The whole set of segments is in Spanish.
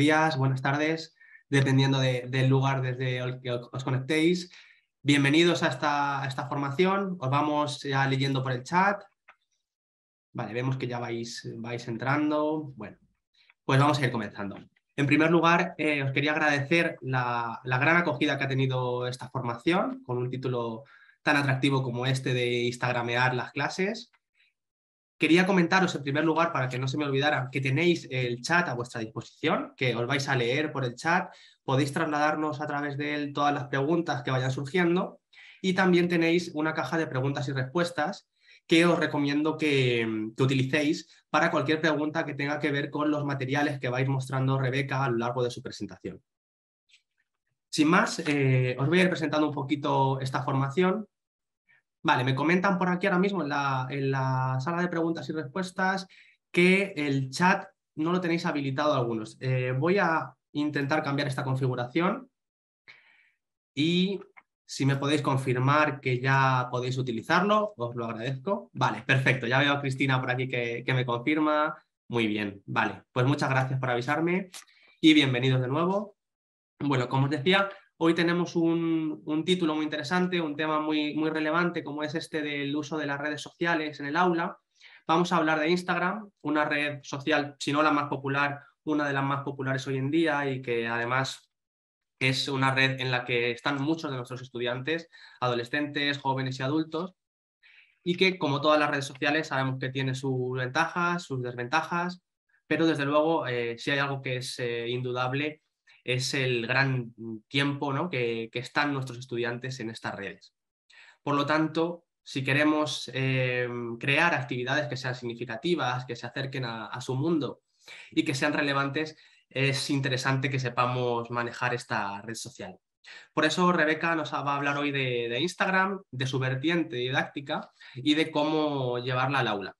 días, buenas tardes, dependiendo del lugar desde el que os conectéis. Bienvenidos a esta, esta, formación, os vamos ya leyendo por el chat. Vale, vemos que ya vais, vais entrando. Bueno, pues vamos a ir comenzando. En primer lugar, eh, os quería agradecer la, la gran acogida que ha tenido esta formación, con un título tan atractivo como este de Instagramear las clases. Quería comentaros en primer lugar, para que no se me olvidara, que tenéis el chat a vuestra disposición, que os vais a leer por el chat, podéis trasladarnos a través de él todas las preguntas que vayan surgiendo y también tenéis una caja de preguntas y respuestas que os recomiendo que, utilicéis para cualquier pregunta que tenga que ver con los materiales que vais mostrando Rebeca a lo largo de su presentación. Sin más, eh, os voy a ir presentando un poquito esta formación. Vale, me comentan por aquí ahora mismo en la, sala de preguntas y respuestas que el chat no lo tenéis habilitado algunos. Eh, voy a intentar cambiar esta configuración y si me podéis confirmar que ya podéis utilizarlo, os lo agradezco. Vale, perfecto. Ya veo a Cristina por aquí que, que me confirma. Muy bien, vale. Pues muchas gracias por avisarme y bienvenidos de nuevo. Bueno, como os decía, Hoy tenemos un, título muy interesante, un tema muy, relevante como es este del uso de las redes sociales en el aula. Vamos a hablar de Instagram, una red social, si no la más popular, una de las más populares hoy en día y que además es una red en la que están muchos de nuestros estudiantes, adolescentes, jóvenes y adultos, y que como todas las redes sociales sabemos que tiene sus ventajas, sus desventajas, pero desde luego eh, si hay algo que es eh, indudable es el gran tiempo ¿no? que, están nuestros estudiantes en estas redes. Por lo tanto, si queremos eh, crear actividades que sean significativas, que se acerquen a, su mundo y que sean relevantes, es interesante que sepamos manejar esta red social. Por eso Rebeca nos va a hablar hoy de, Instagram, de su vertiente didáctica y de cómo llevarla al aula.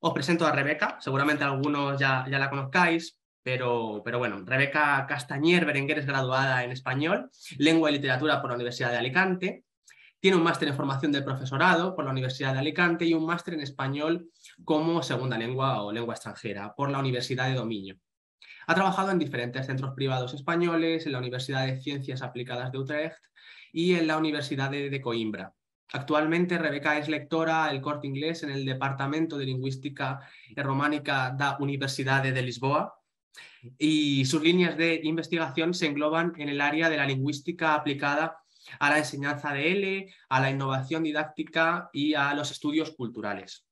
Os presento a Rebeca, seguramente algunos ya, ya la conozcáis, pero, bueno, Rebeca Castañer Berenguer es graduada en español, lengua y literatura por la Universidad de Alicante, tiene un máster en formación del profesorado por la Universidad de Alicante y un máster en español como segunda lengua o lengua extranjera por la Universidad de Dominio. Ha trabajado en diferentes centros privados españoles, en la Universidad de Ciencias Aplicadas de Utrecht y en la Universidad de, Coimbra. Actualmente Rebeca es lectora del corte inglés en el Departamento de Lingüística Románica da Universidade de Lisboa y sus líneas de investigación se engloban en el área de la lingüística aplicada a la enseñanza de L, a la innovación didáctica y a los estudios culturales.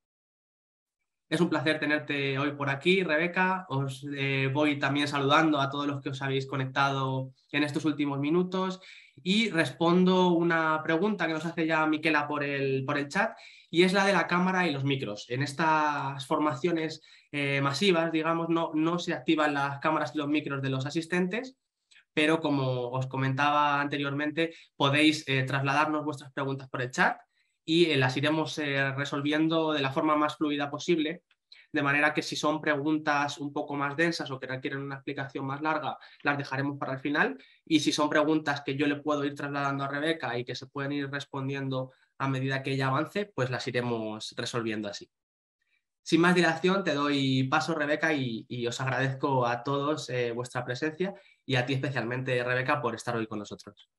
Es un placer tenerte hoy por aquí, Rebeca. Os eh, voy también saludando a todos los que os habéis conectado en estos últimos minutos y respondo una pregunta que nos hace ya Miquela por el, por el chat y es la de la cámara y los micros. En estas formaciones eh, masivas, digamos, no, no se activan las cámaras y los micros de los asistentes, pero como os comentaba anteriormente, podéis eh, trasladarnos vuestras preguntas por el chat y eh, las iremos resolviendo de la forma más fluida posible, de manera que si son preguntas un poco más densas o que requieren una explicación más larga, las dejaremos para el final, y si son preguntas que yo le puedo ir trasladando a Rebeca y que se pueden ir respondiendo a medida que ella avance, pues las iremos resolviendo así. Sin más dilación, te doy paso, Rebeca, y, os agradezco a todos eh, vuestra presencia y a ti especialmente, Rebeca, por estar hoy con nosotros.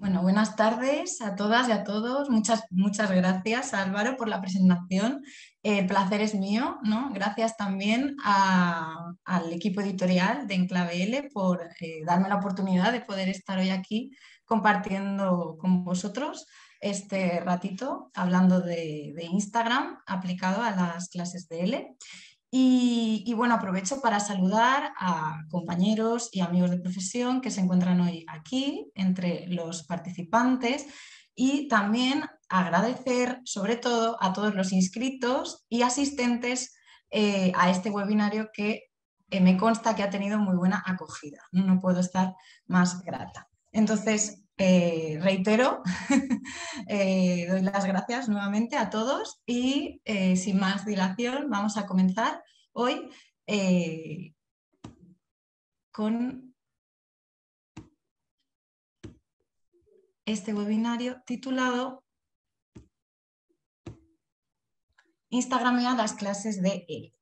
Bueno, buenas tardes a todas y a todos. Muchas, muchas gracias, Álvaro, por la presentación. El placer es mío, ¿no? Gracias también al equipo editorial de Enclave L por eh, darme la oportunidad de poder estar hoy aquí compartiendo con vosotros este ratito hablando de, Instagram aplicado a las clases de L. Y, bueno, aprovecho para saludar a compañeros y amigos de profesión que se encuentran hoy aquí entre los participantes y también agradecer sobre todo a todos los inscritos y asistentes eh, a este webinario que eh, me consta que ha tenido muy buena acogida. No puedo estar más grata. Entonces, eh, reitero, eh, doy las gracias nuevamente a todos y eh, sin más dilación vamos a comenzar hoy con este webinario titulado Instagram a las clases de él.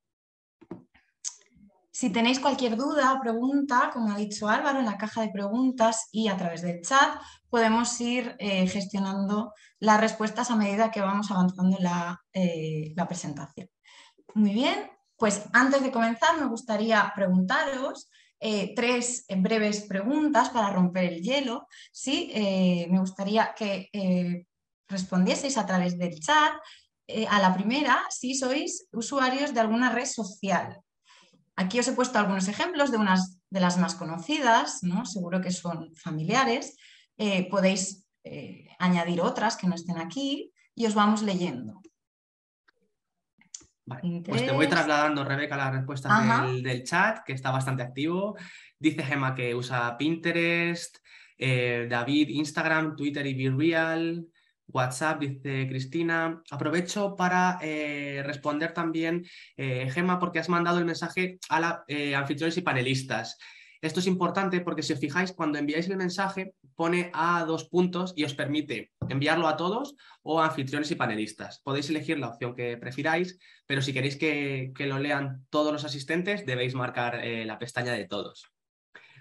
Si tenéis cualquier duda o pregunta, como ha dicho Álvaro, en la caja de preguntas y a través del chat podemos ir eh, gestionando las respuestas a medida que vamos avanzando la, eh, la presentación. Muy bien, pues antes de comenzar me gustaría preguntaros eh, tres breves preguntas para romper el hielo. ¿sí? me gustaría que respondieseis a través del chat. a la primera, si sois usuarios de alguna red social. Aquí os he puesto algunos ejemplos de unas de las más conocidas, ¿no? seguro que son familiares. Eh, podéis eh, añadir otras que no estén aquí y os vamos leyendo. pues te voy trasladando, Rebeca, las respuestas del, chat, que está bastante activo. Dice Gema que usa Pinterest, eh, David, Instagram, Twitter y Be Real. WhatsApp, dice Cristina. Aprovecho para eh, responder también, eh, Gema, porque has mandado el mensaje a la, eh, anfitriones y panelistas. Esto es importante porque si os fijáis, cuando enviáis el mensaje, pone a dos puntos y os permite enviarlo a todos o a anfitriones y panelistas. Podéis elegir la opción que prefiráis, pero si queréis que, que lo lean todos los asistentes, debéis marcar la pestaña de todos.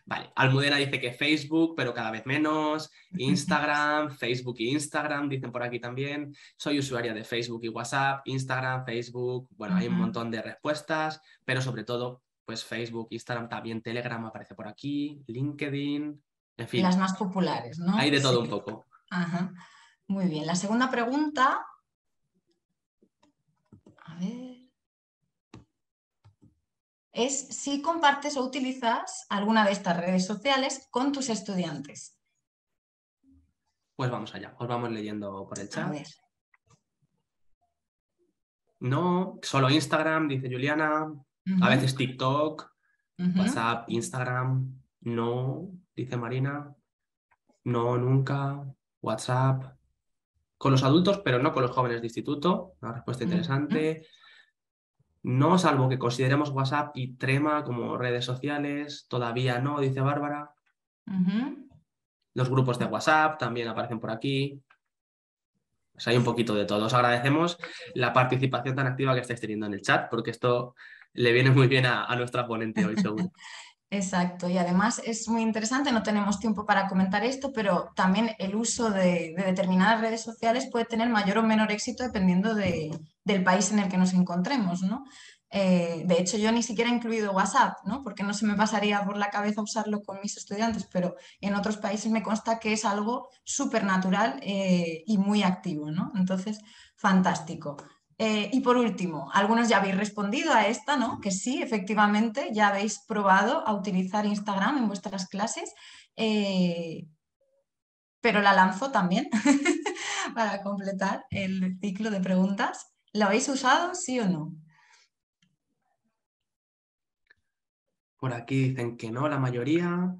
Vale, Almudena dice que Facebook, pero cada vez menos. Instagram, Facebook y Instagram, dicen por aquí también. Soy usuaria de Facebook y WhatsApp, Instagram, Facebook. Bueno, hay un montón de respuestas, pero sobre todo, pues Facebook, Instagram, también Telegram aparece por aquí, LinkedIn, en fin. Las más populares, ¿no? Hay de todo un poco. Ajá. Muy bien. La segunda pregunta. A ver es si compartes o utilizas alguna de estas redes sociales con tus estudiantes. Pues vamos allá, os vamos leyendo por el chat. No, solo Instagram, dice Juliana. A veces TikTok, WhatsApp, Instagram. No, dice Marina. No, nunca. WhatsApp. Con los adultos, pero no con los jóvenes de instituto. Una respuesta interesante. No, salvo que consideremos WhatsApp y Trema como redes sociales, todavía no, dice Bárbara. Los grupos de WhatsApp también aparecen por aquí. Pues hay un poquito de todo. Os agradecemos la participación tan activa que estáis teniendo en el chat, porque esto le viene muy bien a, nuestra ponente hoy, seguro. Exacto, y además es muy interesante, no tenemos tiempo para comentar esto, pero también el uso de, determinadas redes sociales puede tener mayor o menor éxito dependiendo del país en el que nos encontremos, ¿no? Eh, de hecho, yo ni siquiera he incluido WhatsApp, ¿no? porque no se me pasaría por la cabeza usarlo con mis estudiantes, pero en otros países me consta que es algo súper natural eh, y muy activo. ¿no? Entonces, fantástico. Eh, y por último, algunos ya habéis respondido a esta, ¿no? Que sí, efectivamente, ya habéis probado a utilizar Instagram en vuestras clases, eh, pero la lanzo también para completar el ciclo de preguntas. ¿La habéis usado, sí o no? Por aquí dicen que no, la mayoría.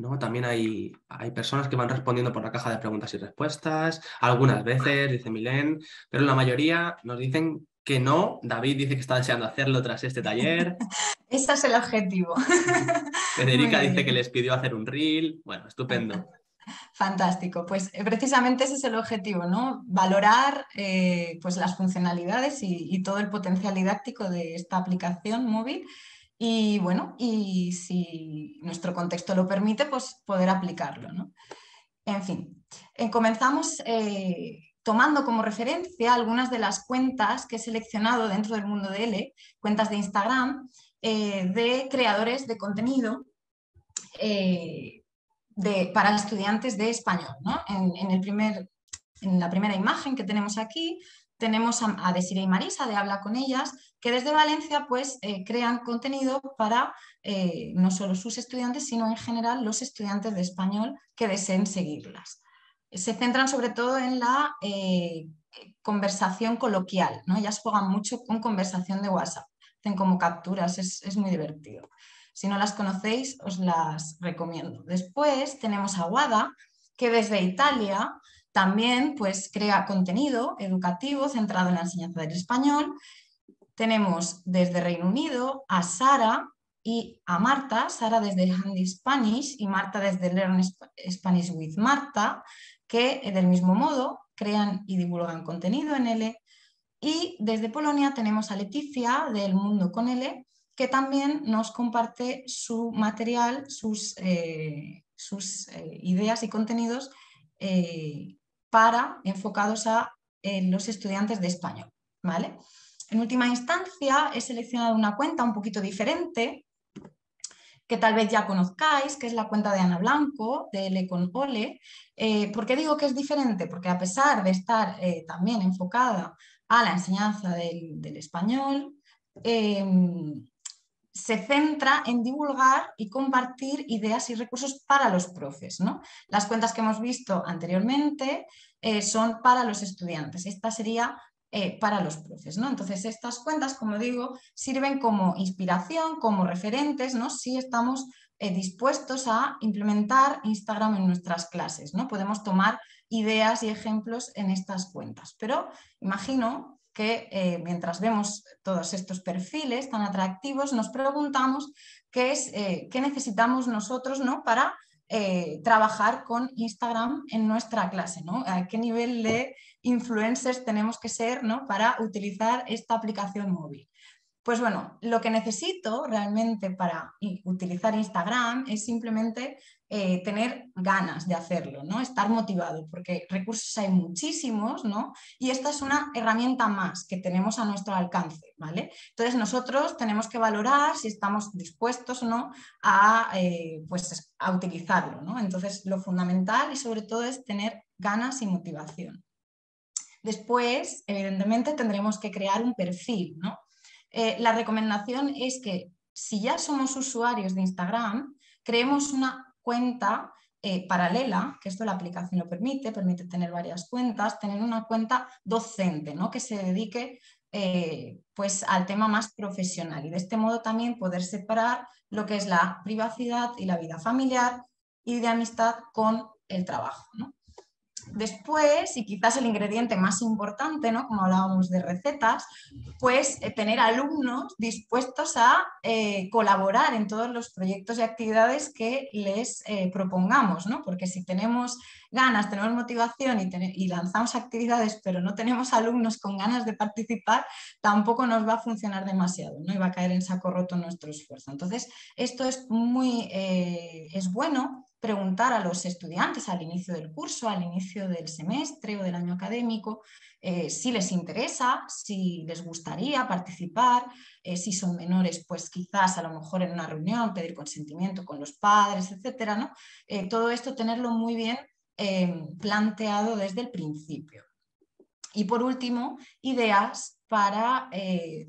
¿No? También hay, hay, personas que van respondiendo por la caja de preguntas y respuestas, algunas veces, dice Milén, pero la mayoría nos dicen que no. David dice que está deseando hacerlo tras este taller. Ese es el objetivo. Federica dice que les pidió hacer un reel. Bueno, estupendo. Fantástico, pues eh, precisamente ese es el objetivo, ¿no? Valorar eh, pues las funcionalidades y, y, todo el potencial didáctico de esta aplicación móvil y bueno, y si nuestro contexto lo permite, pues poder aplicarlo. ¿no? En fin, eh, comenzamos eh, tomando como referencia algunas de las cuentas que he seleccionado dentro del mundo de L, cuentas de Instagram, eh, de creadores de contenido de, para estudiantes de español. ¿no? En, el primer, en la primera imagen que tenemos aquí tenemos a, Desiree y Marisa de Habla con ellas, que desde Valencia pues eh, crean contenido para eh, no solo sus estudiantes, sino en general los estudiantes de español que deseen seguirlas. Se centran sobre todo en la eh, conversación coloquial, ¿no? ellas juegan mucho con conversación de WhatsApp, hacen como capturas, es, es muy divertido. Si no las conocéis, os las recomiendo. Después tenemos a Wada, que desde Italia también pues, crea contenido educativo centrado en la enseñanza del español. Tenemos desde Reino Unido a Sara y a Marta, Sara desde Handy Spanish y Marta desde Learn Spanish with Marta, que eh, del mismo modo crean y divulgan contenido en L. Y desde Polonia tenemos a Leticia del Mundo con L, que también nos comparte su material, sus, eh, sus eh, ideas y contenidos para enfocados a los estudiantes de español. ¿vale? En última instancia, he seleccionado una cuenta un poquito diferente que tal vez ya conozcáis, que es la cuenta de Ana Blanco, de L con Ole. ¿Por qué digo que es diferente? Porque a pesar de estar también enfocada a la enseñanza del, del español, se centra en divulgar y compartir ideas y recursos para los profes. ¿no? Las cuentas que hemos visto anteriormente eh, son para los estudiantes. Esta sería eh, para los profes. ¿no? Entonces, estas cuentas, como digo, sirven como inspiración, como referentes, ¿no? si estamos eh, dispuestos a implementar Instagram en nuestras clases. ¿no? Podemos tomar ideas y ejemplos en estas cuentas. Pero imagino eh, mientras vemos todos estos perfiles tan atractivos, nos preguntamos qué, es, eh, qué necesitamos nosotros ¿no? para eh, trabajar con Instagram en nuestra clase, ¿no? a qué nivel de influencers tenemos que ser ¿no? para utilizar esta aplicación móvil. Pues bueno, lo que necesito realmente para utilizar Instagram es simplemente eh, tener ganas de hacerlo, estar motivado, porque recursos hay muchísimos, ¿no? Y esta es una herramienta más que tenemos a nuestro alcance, ¿vale? Entonces nosotros tenemos que valorar si estamos dispuestos o no a, eh, pues, a utilizarlo, ¿no? Entonces lo fundamental y sobre todo es tener ganas y motivación. Después, evidentemente, tendremos que crear un perfil, ¿no? Eh, la recomendación es que si ya somos usuarios de Instagram, creemos una cuenta eh, paralela, que esto la aplicación lo permite, permite tener varias cuentas, tener una cuenta docente, ¿no? que se dedique eh, pues al tema más profesional y de este modo también poder separar lo que es la privacidad y la vida familiar y de amistad con el trabajo. Después, y quizás el ingrediente más importante, ¿no? como hablábamos de recetas, pues eh, tener alumnos dispuestos a eh, colaborar en todos los proyectos y actividades que les eh, propongamos, ¿no? porque si tenemos ganas, tenemos motivación y, y, lanzamos actividades, pero no tenemos alumnos con ganas de participar, tampoco nos va a funcionar demasiado ¿no? y va a caer en saco roto nuestro esfuerzo. Entonces, esto es muy es bueno preguntar a los estudiantes al inicio del curso, al inicio del semestre o del año académico, eh, si les interesa, si les gustaría participar, eh, si son menores, pues quizás a lo mejor en una reunión pedir consentimiento con los padres, etcétera, ¿no? Eh, todo esto tenerlo muy bien planteado desde el principio. Y por último, ideas para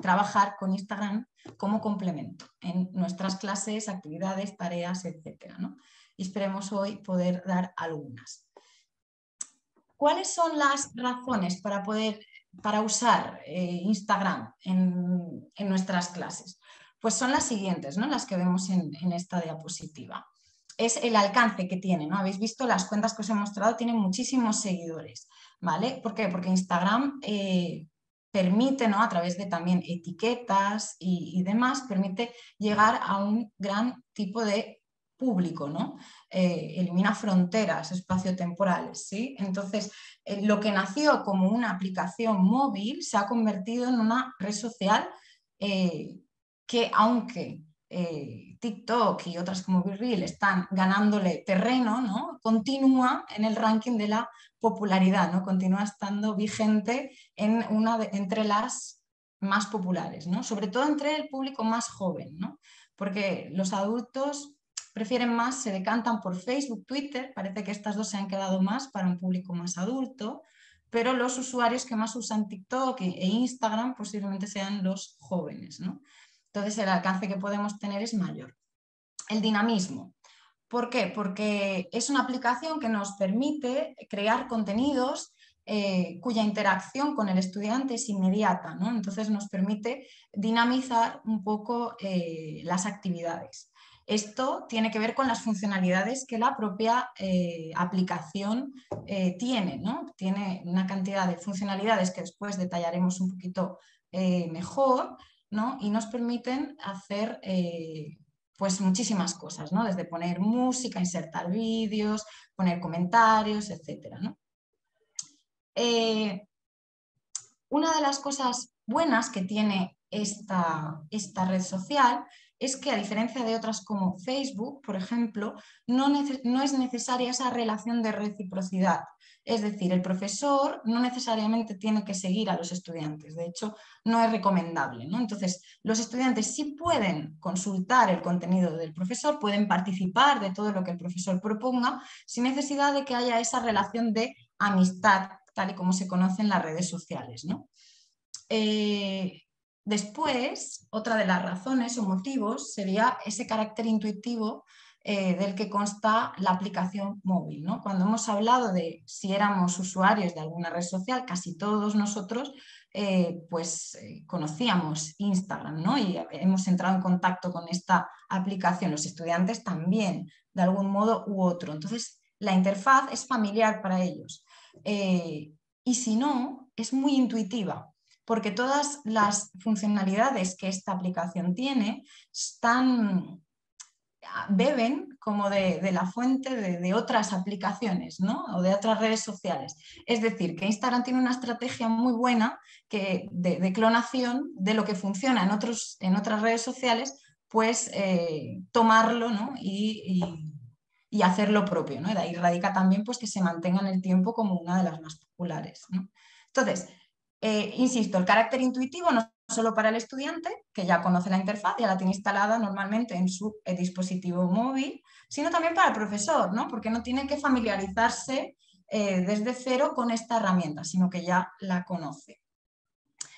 trabajar con Instagram como complemento en nuestras clases, actividades, tareas, etcétera, ¿no? Y esperemos hoy poder dar algunas. ¿Cuáles son las razones para poder para usar eh, Instagram en, nuestras clases? Pues son las siguientes, ¿no? las que vemos en, esta diapositiva. Es el alcance que tiene, ¿no? Habéis visto las cuentas que os he mostrado, tienen muchísimos seguidores, ¿vale? ¿Por qué? Porque Instagram eh, permite, ¿no? a través de también etiquetas y, y, demás, permite llegar a un gran tipo de público, ¿no? Eh, elimina fronteras espaciotemporales. ¿sí? Entonces, eh, lo que nació como una aplicación móvil se ha convertido en una red social eh, que, aunque TikTok y otras como Virreel están ganándole terreno, ¿no? continúa en el ranking de la popularidad, ¿no? continúa estando vigente entre las más populares, ¿no? sobre todo entre el público más joven, ¿no? porque los adultos prefieren más, se decantan por Facebook, Twitter, parece que estas dos se han quedado más para un público más adulto, pero los usuarios que más usan TikTok e Instagram posiblemente sean los jóvenes. ¿no? Entonces el alcance que podemos tener es mayor. El dinamismo. ¿Por qué? Porque es una aplicación que nos permite crear contenidos eh, cuya interacción con el estudiante es inmediata, ¿no? entonces nos permite dinamizar un poco eh, las actividades. Esto tiene que ver con las funcionalidades que la propia eh, aplicación eh, tiene. ¿no? Tiene una cantidad de funcionalidades que después detallaremos un poquito eh, mejor ¿no? y nos permiten hacer pues muchísimas cosas, ¿no? desde poner música, insertar vídeos, poner comentarios, etc. una de las cosas buenas que tiene esta, esta red social es que a diferencia de otras como Facebook, por ejemplo, no, es necesaria esa relación de reciprocidad. Es decir, el profesor no necesariamente tiene que seguir a los estudiantes, de hecho, no es recomendable. ¿no? Entonces, los estudiantes sí pueden consultar el contenido del profesor, pueden participar de todo lo que el profesor proponga, sin necesidad de que haya esa relación de amistad, tal y como se conoce en las redes sociales. ¿no? Eh, Después, otra de las razones o motivos sería ese carácter intuitivo eh, del que consta la aplicación móvil. ¿no? Cuando hemos hablado de si éramos usuarios de alguna red social, casi todos nosotros eh, pues eh, conocíamos Instagram ¿no? y hemos entrado en contacto con esta aplicación. Los estudiantes también, de algún modo u otro. Entonces, la interfaz es familiar para ellos. y si no, es muy intuitiva porque todas las funcionalidades que esta aplicación tiene están, beben como de, la fuente de, otras aplicaciones ¿no? o de otras redes sociales. Es decir, que Instagram tiene una estrategia muy buena que, de, clonación de lo que funciona en, otros, en otras redes sociales, pues eh, tomarlo y, hacerlo propio. ¿no? de ahí radica también pues, que se mantenga en el tiempo como una de las más populares. Entonces, eh, insisto, el carácter intuitivo no solo para el estudiante, que ya conoce la interfaz, ya la tiene instalada normalmente en su eh, dispositivo móvil, sino también para el profesor, ¿no? porque no tiene que familiarizarse eh, desde cero con esta herramienta, sino que ya la conoce.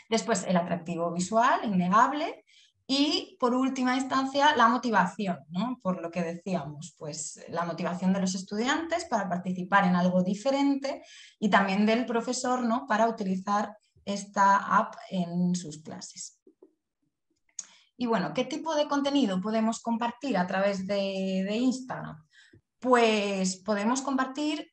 Después, el atractivo visual, innegable, y por última instancia, la motivación, ¿no? por lo que decíamos, pues la motivación de los estudiantes para participar en algo diferente y también del profesor ¿no? para utilizar esta app en sus clases. Y bueno, ¿qué tipo de contenido podemos compartir a través de, Instagram? Pues podemos compartir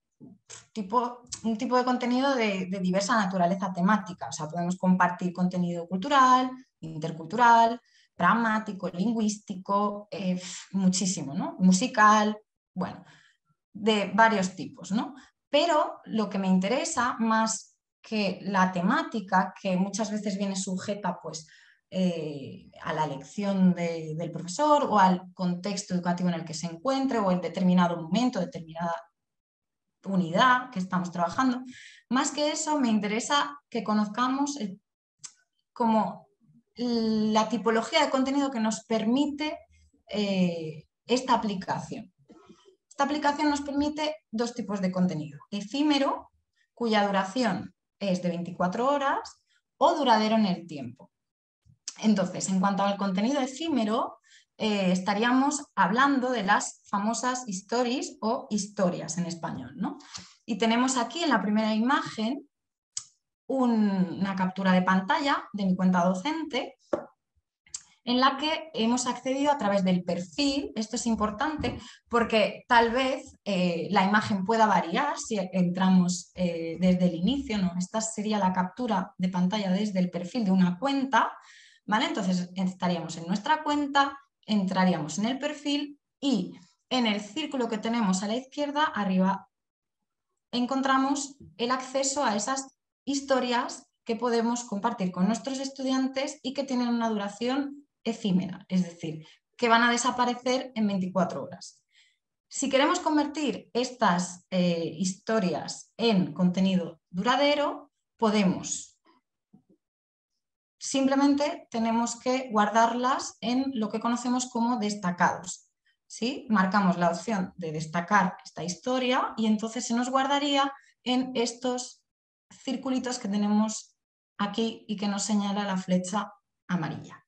tipo, un tipo de contenido de, diversa naturaleza temática. O sea, podemos compartir contenido cultural, intercultural, dramático, lingüístico, eh, muchísimo, ¿no? Musical, bueno, de varios tipos, ¿no? Pero lo que me interesa más que la temática, que muchas veces viene sujeta pues, eh, a la elección del profesor o al contexto educativo en el que se encuentre o en determinado momento, determinada unidad que estamos trabajando. Más que eso, me interesa que conozcamos como la tipología de contenido que nos permite eh, esta aplicación. Esta aplicación nos permite dos tipos de contenido. Efímero, cuya duración es de 24 horas o duradero en el tiempo. Entonces, en cuanto al contenido efímero, eh, estaríamos hablando de las famosas stories o historias en español. ¿no? Y tenemos aquí en la primera imagen una captura de pantalla de mi cuenta docente en la que hemos accedido a través del perfil. Esto es importante porque tal vez eh, la imagen pueda variar si entramos eh, desde el inicio. ¿no? Esta sería la captura de pantalla desde el perfil de una cuenta. ¿vale? Entonces estaríamos en nuestra cuenta, entraríamos en el perfil y en el círculo que tenemos a la izquierda, arriba, encontramos el acceso a esas historias que podemos compartir con nuestros estudiantes y que tienen una duración efímera, es decir, que van a desaparecer en 24 horas. Si queremos convertir estas eh, historias en contenido duradero, podemos. Simplemente tenemos que guardarlas en lo que conocemos como destacados. ¿sí? Marcamos la opción de destacar esta historia y entonces se nos guardaría en estos circulitos que tenemos aquí y que nos señala la flecha amarilla.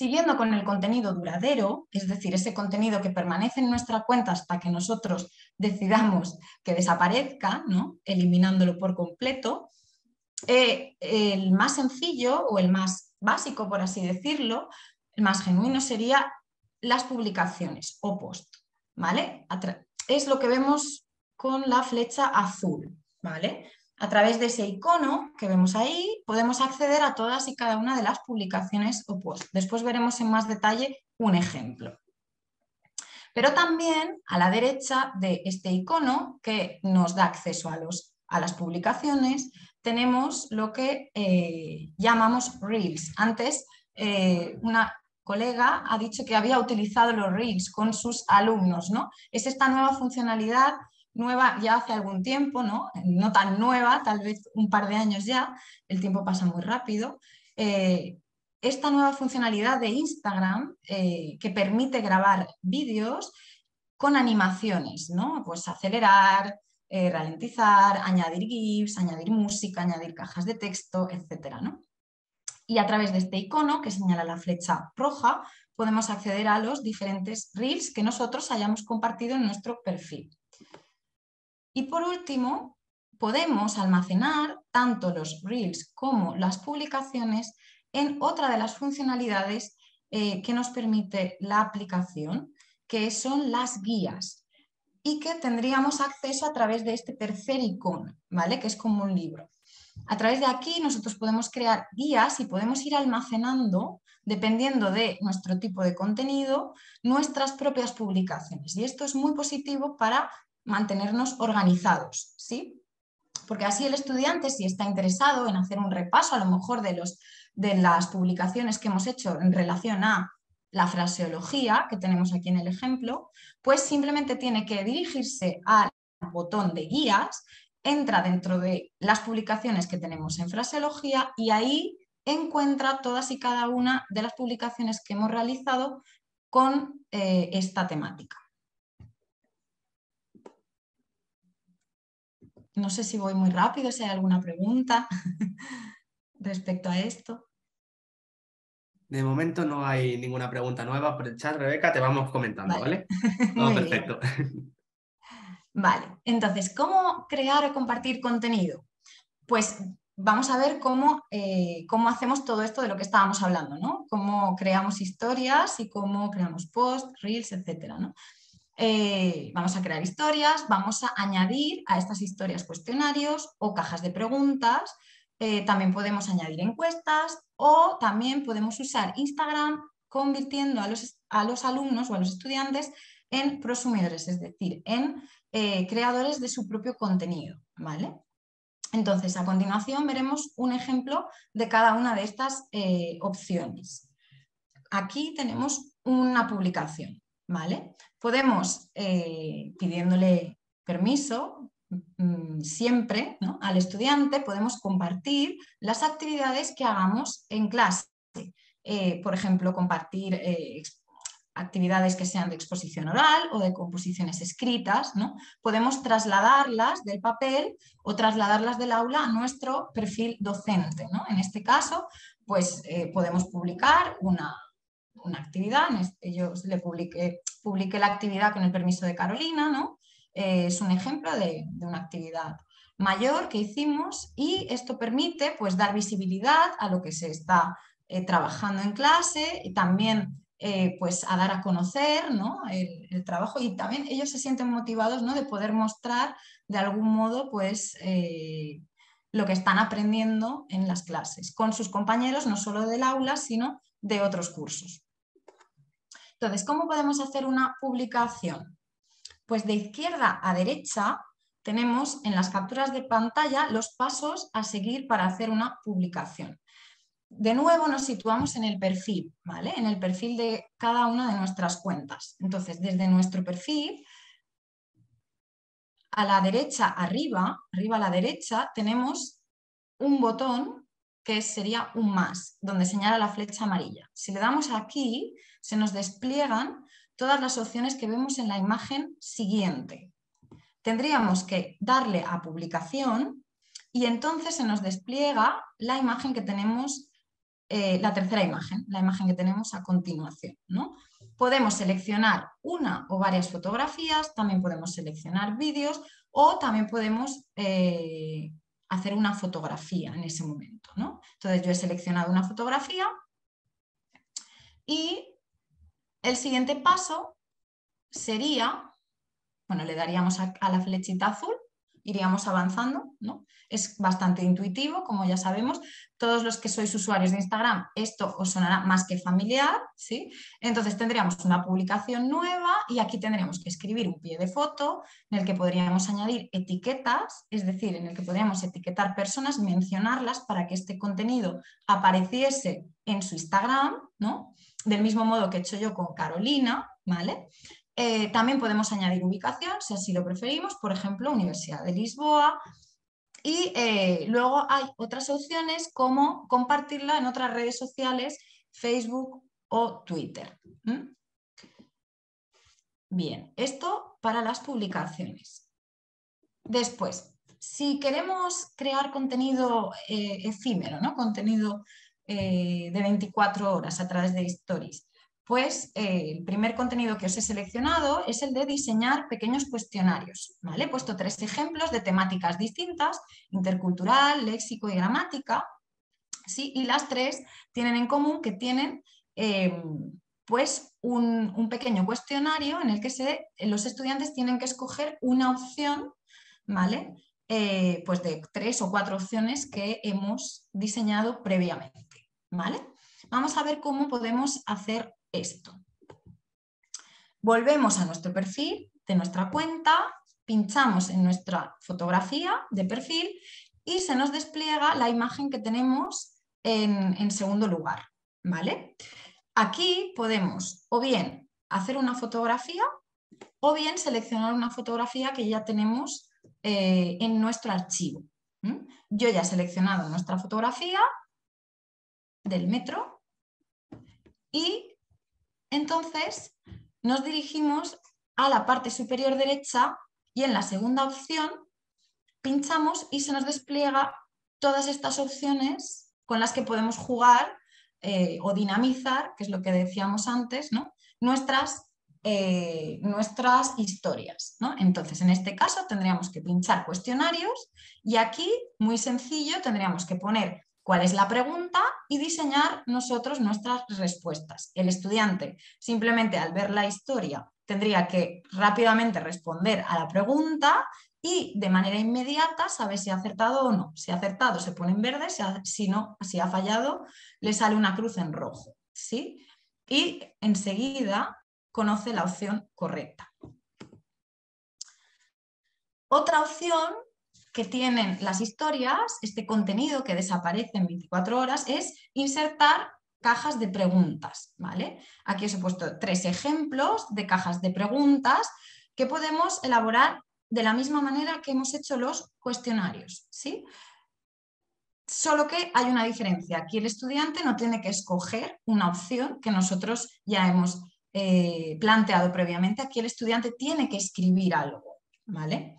Siguiendo con el contenido duradero, es decir, ese contenido que permanece en nuestra cuenta hasta que nosotros decidamos que desaparezca, ¿no? eliminándolo por completo, eh, el más sencillo o el más básico, por así decirlo, el más genuino sería las publicaciones o post. ¿vale? Es lo que vemos con la flecha azul. ¿vale? A través de ese icono que vemos ahí podemos acceder a todas y cada una de las publicaciones o posts. Después veremos en más detalle un ejemplo. Pero también a la derecha de este icono que nos da acceso a, los, a las publicaciones, tenemos lo que eh, llamamos Reels. Antes, eh, una colega ha dicho que había utilizado los Reels con sus alumnos, ¿no? Es esta nueva funcionalidad nueva ya hace algún tiempo, ¿no? No tan nueva, tal vez un par de años ya, el tiempo pasa muy rápido. Eh, esta nueva funcionalidad de Instagram que permite grabar vídeos con animaciones, ¿no? Pues acelerar, eh, ralentizar, añadir GIFs, añadir música, añadir cajas de texto, etc. Y a través de este icono que señala la flecha roja, podemos acceder a los diferentes reels que nosotros hayamos compartido en nuestro perfil. Y por último, podemos almacenar tanto los reels como las publicaciones en otra de las funcionalidades eh, que nos permite la aplicación, que son las guías y que tendríamos acceso a través de este tercer icono, ¿vale? Que es como un libro. A través de aquí nosotros podemos crear guías y podemos ir almacenando, dependiendo de nuestro tipo de contenido, nuestras propias publicaciones. Y esto es muy positivo para mantenernos organizados, ¿sí? Porque así el estudiante, si está interesado en hacer un repaso a lo mejor de, los, de las publicaciones que hemos hecho en relación a la fraseología que tenemos aquí en el ejemplo, pues simplemente tiene que dirigirse al botón de guías, entra dentro de las publicaciones que tenemos en fraseología y ahí encuentra todas y cada una de las publicaciones que hemos realizado con eh, esta temática. No sé si voy muy rápido, si hay alguna pregunta respecto a esto. De momento no hay ninguna pregunta nueva por el chat, Rebeca, te vamos comentando, ¿vale? perfecto. Vale, entonces, ¿cómo crear o compartir contenido? Pues vamos a ver cómo, eh, cómo hacemos todo esto de lo que estábamos hablando, ¿no? Cómo creamos historias y cómo creamos posts, reels, etcétera, ¿no? Eh, vamos a crear historias, vamos a añadir a estas historias cuestionarios o cajas de preguntas, eh, también podemos añadir encuestas o también podemos usar Instagram convirtiendo a los, a los alumnos o a los estudiantes en prosumidores, es decir, en eh, creadores de su propio contenido. ¿vale? Entonces, a continuación veremos un ejemplo de cada una de estas opciones. Aquí tenemos una publicación. ¿vale? Podemos, pidiéndole permiso, Mm, siempre al estudiante podemos compartir las actividades que hagamos en clase. Eh, por ejemplo, compartir eh, actividades que sean de exposición oral o de composiciones escritas. ¿no? Podemos trasladarlas del papel o trasladarlas del aula a nuestro perfil docente. En este caso, pues eh, podemos publicar una, actividad, yo le publiqué, publiqué la actividad con el permiso de Carolina, ¿no? Eh, es un ejemplo de, una actividad mayor que hicimos y esto permite pues, dar visibilidad a lo que se está eh, trabajando en clase y también eh, pues, a dar a conocer el, trabajo y también ellos se sienten motivados ¿no? de poder mostrar de algún modo pues, lo que están aprendiendo en las clases con sus compañeros, no solo del aula, sino de otros cursos. Entonces, ¿cómo podemos hacer una publicación? Pues de izquierda a derecha tenemos en las capturas de pantalla los pasos a seguir para hacer una publicación. De nuevo nos situamos en el perfil, ¿vale? En el perfil de cada una de nuestras cuentas. Entonces, desde nuestro perfil, a la derecha arriba, arriba a la derecha, tenemos un botón que sería un más, donde señala la flecha amarilla. Si le damos aquí, se nos despliegan todas las opciones que vemos en la imagen siguiente. Tendríamos que darle a publicación y entonces se nos despliega la imagen que tenemos, eh, la tercera imagen, la imagen que tenemos a continuación. ¿no? Podemos seleccionar una o varias fotografías, también podemos seleccionar vídeos o también podemos eh, hacer una fotografía en ese momento. ¿no? Entonces yo he seleccionado una fotografía y el siguiente paso sería, bueno, le daríamos a, la flechita azul iríamos avanzando, ¿no? Es bastante intuitivo, como ya sabemos. Todos los que sois usuarios de Instagram, esto os sonará más que familiar, ¿sí? Entonces tendríamos una publicación nueva y aquí tendríamos que escribir un pie de foto en el que podríamos añadir etiquetas, es decir, en el que podríamos etiquetar personas, mencionarlas para que este contenido apareciese en su Instagram, ¿no? Del mismo modo que he hecho yo con Carolina, ¿vale? Eh, también podemos añadir ubicación, si así lo preferimos, por ejemplo, Universidad de Lisboa. Y eh, luego hay otras opciones como compartirla en otras redes sociales, Facebook o Twitter. Bien, esto para las publicaciones. Después, si queremos crear contenido eh, efímero, ¿no? contenido de 24 horas a través de stories, pues eh, el primer contenido que os he seleccionado es el de diseñar pequeños cuestionarios. ¿vale? He puesto tres ejemplos de temáticas distintas, intercultural, léxico y gramática, ¿sí? y las tres tienen en común que tienen em, pues un, pequeño cuestionario en el que se, los estudiantes tienen que escoger una opción ¿vale? Eh, pues de tres o cuatro opciones que hemos diseñado previamente. ¿vale? Vamos a ver cómo podemos hacer esto. Volvemos a nuestro perfil de nuestra cuenta, pinchamos en nuestra fotografía de perfil y se nos despliega la imagen que tenemos en, segundo lugar. ¿vale? Aquí podemos o bien hacer una fotografía o bien seleccionar una fotografía que ya tenemos eh, en nuestro archivo. Yo ya he seleccionado nuestra fotografía del metro y entonces nos dirigimos a la parte superior derecha y en la segunda opción pinchamos y se nos despliega todas estas opciones con las que podemos jugar eh, o dinamizar, que es lo que decíamos antes, ¿no? nuestras, eh, nuestras historias. Entonces, en este caso tendríamos que pinchar cuestionarios y aquí, muy sencillo, tendríamos que poner cuál es la pregunta y diseñar nosotros nuestras respuestas. El estudiante simplemente al ver la historia tendría que rápidamente responder a la pregunta y de manera inmediata sabe si ha acertado o no. Si ha acertado se pone en verde, si, no, si ha fallado le sale una cruz en rojo. ¿sí? Y enseguida conoce la opción correcta. Otra opción que tienen las historias, este contenido que desaparece en 24 horas, es insertar cajas de preguntas. ¿vale? Aquí os he puesto tres ejemplos de cajas de preguntas que podemos elaborar de la misma manera que hemos hecho los cuestionarios. ¿sí? Solo que hay una diferencia. Aquí el estudiante no tiene que escoger una opción que nosotros ya hemos eh, planteado previamente. Aquí el estudiante tiene que escribir algo. ¿vale?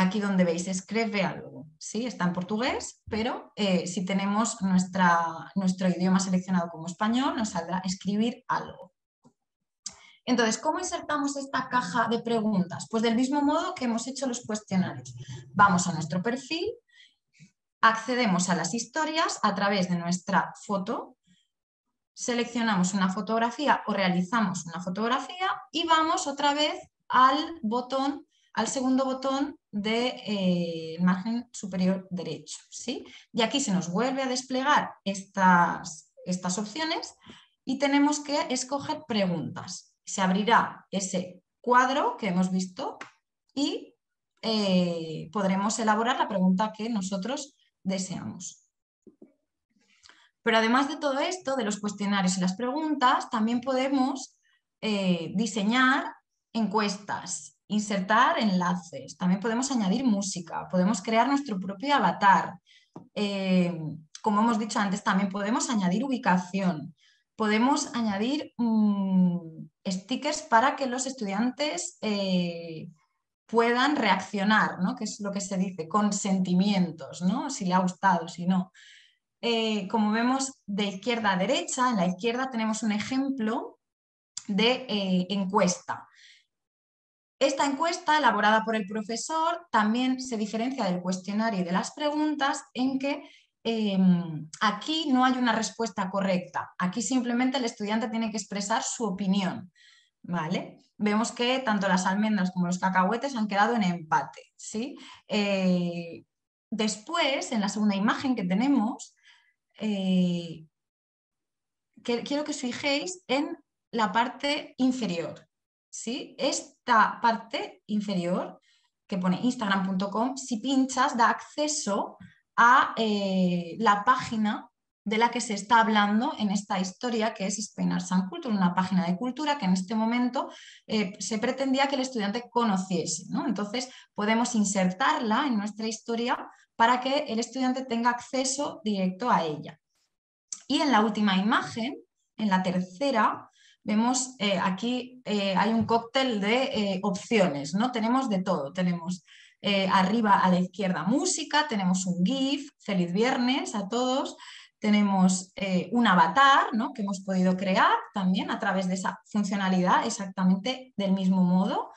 Aquí donde veis, escribe algo. ¿sí? Está en portugués, pero eh, si tenemos nuestra, nuestro idioma seleccionado como español, nos saldrá escribir algo. Entonces, ¿cómo insertamos esta caja de preguntas? Pues del mismo modo que hemos hecho los cuestionarios. Vamos a nuestro perfil, accedemos a las historias a través de nuestra foto, seleccionamos una fotografía o realizamos una fotografía y vamos otra vez al botón al segundo botón de eh, margen superior derecho. ¿sí? Y aquí se nos vuelve a desplegar estas, estas opciones y tenemos que escoger preguntas. Se abrirá ese cuadro que hemos visto y eh, podremos elaborar la pregunta que nosotros deseamos. Pero además de todo esto, de los cuestionarios y las preguntas, también podemos eh, diseñar encuestas, insertar enlaces, también podemos añadir música, podemos crear nuestro propio avatar. Eh, como hemos dicho antes, también podemos añadir ubicación, podemos añadir mm, stickers para que los estudiantes eh, puedan reaccionar, ¿no? que es lo que se dice, con sentimientos, ¿no? si le ha gustado, si no. Eh, como vemos de izquierda a derecha, en la izquierda tenemos un ejemplo de encuesta. Esta encuesta, elaborada por el profesor, también se diferencia del cuestionario y de las preguntas en que em, aquí no hay una respuesta correcta. Aquí simplemente el estudiante tiene que expresar su opinión. ¿vale? Vemos que tanto las almendras como los cacahuetes han quedado en empate, ¿sí? Eh, después, en la segunda imagen que tenemos, eh, quiero que os fijéis en la parte inferior, ¿sí? Esta parte inferior que pone instagram.com, si pinchas da acceso a eh, la página de la que se está hablando en esta historia que es Spain Arts and Culture, una página de cultura que en este momento eh, se pretendía que el estudiante conociese. Entonces podemos insertarla en nuestra historia para que el estudiante tenga acceso directo a ella. Y en la última imagen, en la tercera, vemos eh, aquí eh, hay un cóctel de opciones, ¿no? Tenemos de todo, tenemos arriba a la izquierda música, tenemos un GIF, feliz viernes a todos, tenemos eh, un avatar ¿no? que hemos podido crear también a través de esa funcionalidad exactamente del mismo modo.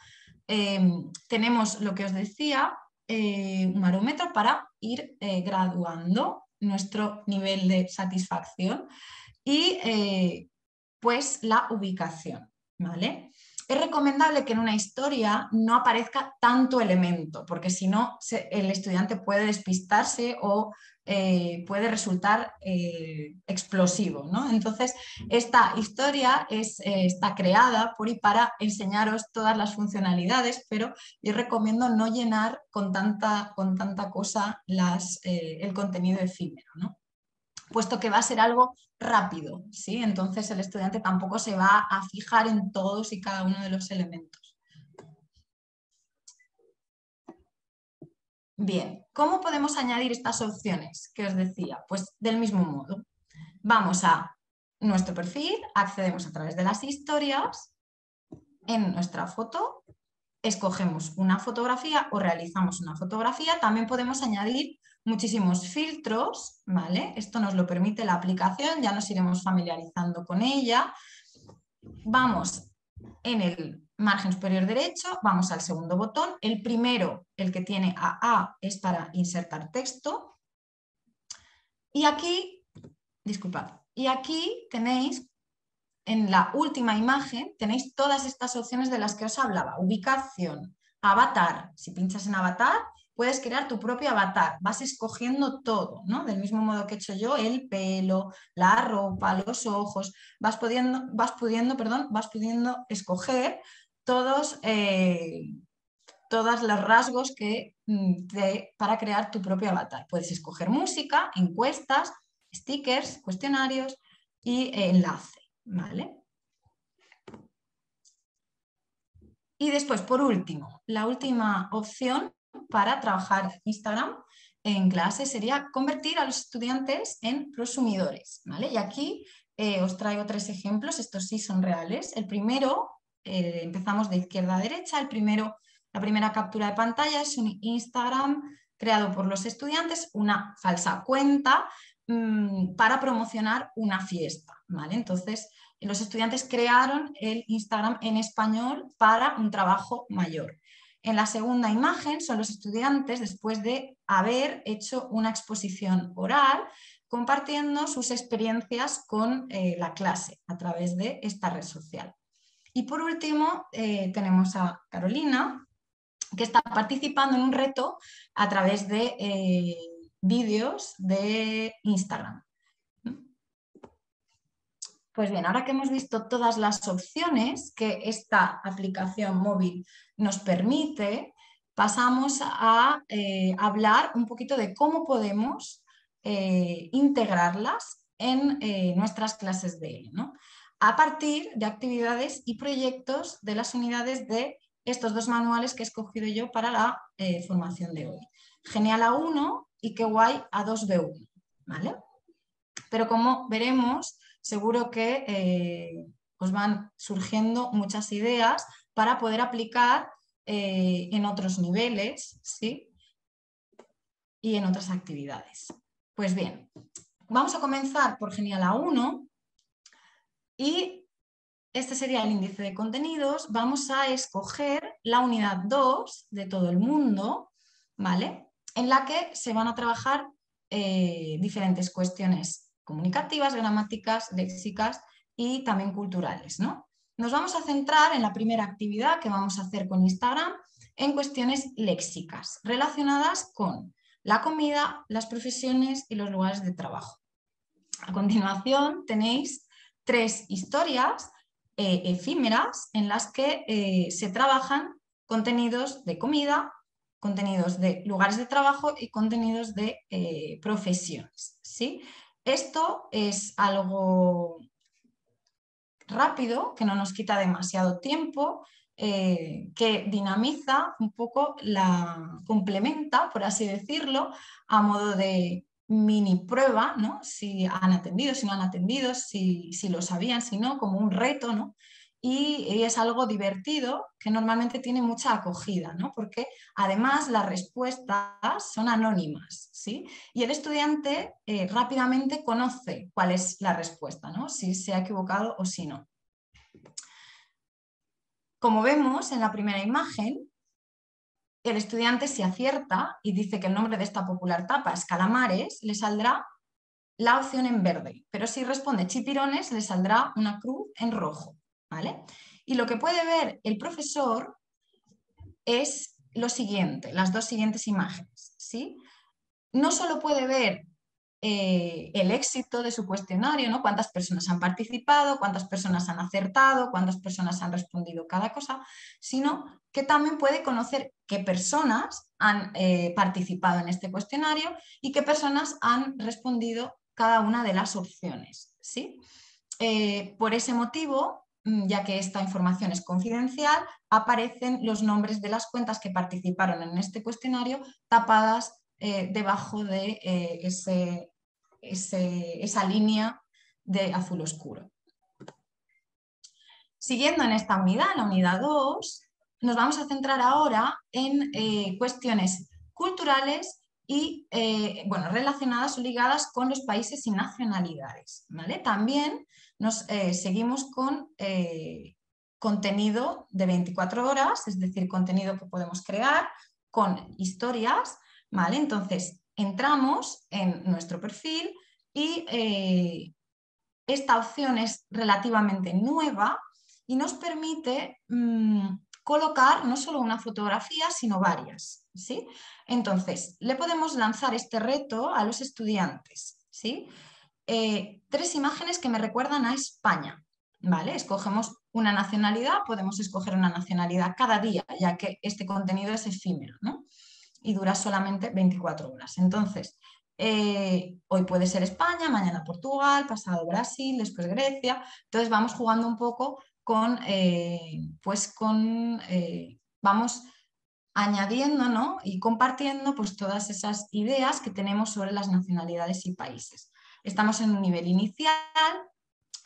Em, tenemos lo que os decía, eh, un barómetro para ir eh, graduando nuestro nivel de satisfacción y pues la ubicación. ¿vale? Es recomendable que en una historia no aparezca tanto elemento, porque si no el estudiante puede despistarse o eh, puede resultar eh, explosivo. Entonces, esta historia es, eh, está creada por y para enseñaros todas las funcionalidades, pero yo recomiendo no llenar con tanta, con tanta cosa las, el contenido efímero. Puesto que va a ser algo rápido, ¿sí? Entonces el estudiante tampoco se va a fijar en todos y cada uno de los elementos. Bien, ¿cómo podemos añadir estas opciones que os decía? Pues del mismo modo. Vamos a nuestro perfil, accedemos a través de las historias, en nuestra foto, escogemos una fotografía o realizamos una fotografía. También podemos añadir muchísimos filtros, ¿vale? Esto nos lo permite la aplicación, ya nos iremos familiarizando con ella. Vamos en el margen superior derecho, vamos al segundo botón. El primero, el que tiene AA, es para insertar texto. Y aquí, disculpad, y aquí tenéis, en la última imagen, tenéis todas estas opciones de las que os hablaba. Ubicación, avatar. Si pinchas en avatar, puedes crear tu propio avatar, vas escogiendo todo, ¿no? Del mismo modo que he hecho yo, el pelo, la ropa, los ojos, vas pudiendo, vas pudiendo, perdón, vas pudiendo escoger todos, eh, todos los rasgos que, mm, para crear tu propio avatar. Puedes escoger música, encuestas, stickers, cuestionarios y enlace, ¿vale? Y después, por último, la última opción para trabajar Instagram en clase sería convertir a los estudiantes en prosumidores. ¿vale? Y aquí eh, os traigo tres ejemplos, estos sí son reales. El primero, eh, empezamos de izquierda a derecha, el primero, la primera captura de pantalla es un Instagram creado por los estudiantes, una falsa cuenta mm, para promocionar una fiesta. ¿vale? Entonces, los estudiantes crearon el Instagram en español para un trabajo mayor. En la segunda imagen son los estudiantes después de haber hecho una exposición oral compartiendo sus experiencias con eh, la clase a través de esta red social. Y por último eh, tenemos a Carolina que está participando en un reto a través de eh, vídeos de Instagram. Pues bien, ahora que hemos visto todas las opciones que esta aplicación móvil nos permite, pasamos a eh, hablar un poquito de cómo podemos eh, integrarlas en eh, nuestras clases de él, a partir de actividades y proyectos de las unidades de estos dos manuales que he escogido yo para la formación de hoy. Genial A1 y Qué guay A2B1. ¿vale? Pero como veremos, seguro que os van surgiendo muchas ideas para poder aplicar eh, en otros niveles ¿sí? y en otras actividades. Pues bien, vamos a comenzar por Genial A1 y este sería el índice de contenidos. Vamos a escoger la unidad 2 de todo el mundo, ¿vale? En la que se van a trabajar eh, diferentes cuestiones comunicativas, gramáticas, léxicas y también culturales. ¿no? Nos vamos a centrar en la primera actividad que vamos a hacer con Instagram en cuestiones léxicas relacionadas con la comida, las profesiones y los lugares de trabajo. A continuación tenéis tres historias eh, efímeras en las que eh, se trabajan contenidos de comida, contenidos de lugares de trabajo y contenidos de eh, profesiones. ¿sí? Esto es algo rápido, que no nos quita demasiado tiempo, que dinamiza un poco, la complementa, por así decirlo, a modo de mini prueba, ¿no? Si han atendido, si no han atendido, si, lo sabían, si no, como un reto, ¿no? Y, es algo divertido que normalmente tiene mucha acogida, ¿no? Porque además las respuestas son anónimas, Y el estudiante eh, rápidamente conoce cuál es la respuesta, ¿no? Si se ha equivocado o si no. Como vemos en la primera imagen, el estudiante si acierta y dice que el nombre de esta popular tapa es calamares, le saldrá la opción en verde, pero si responde chipirones le saldrá una cruz en rojo. ¿vale? Y lo que puede ver el profesor es lo siguiente, las dos siguientes imágenes. ¿sí? No solo puede ver eh, el éxito de su cuestionario, ¿no? cuántas personas han participado, cuántas personas han acertado, cuántas personas han respondido cada cosa, sino que también puede conocer qué personas han eh, participado en este cuestionario y qué personas han respondido cada una de las opciones. ¿sí? Eh, por ese motivo, mm, ya que esta información es confidencial, aparecen los nombres de las cuentas que participaron en este cuestionario tapadas debajo de ese, esa línea de azul oscuro. Siguiendo en esta unidad, la unidad 2, nos vamos a centrar ahora en eh, cuestiones culturales y eh, bueno, relacionadas o ligadas con los países y nacionalidades. ¿vale? También nos eh, seguimos con contenido de 24 horas, es decir, contenido que podemos crear con historias. Entonces, entramos en nuestro perfil y eh, esta opción es relativamente nueva y nos permite mm, colocar no solo una fotografía, sino varias. ¿sí? Entonces, le podemos lanzar este reto a los estudiantes. ¿sí? Eh, tres imágenes que me recuerdan a España. ¿vale? Escogemos una nacionalidad, podemos escoger una nacionalidad cada día, ya que este contenido es efímero. Y dura solamente 24 horas. Entonces, eh, hoy puede ser España, mañana Portugal, pasado Brasil, después Grecia. Entonces vamos jugando un poco con, eh, pues con, eh, vamos añadiendo ¿no? y compartiendo pues, todas esas ideas que tenemos sobre las nacionalidades y países. Estamos en un nivel inicial,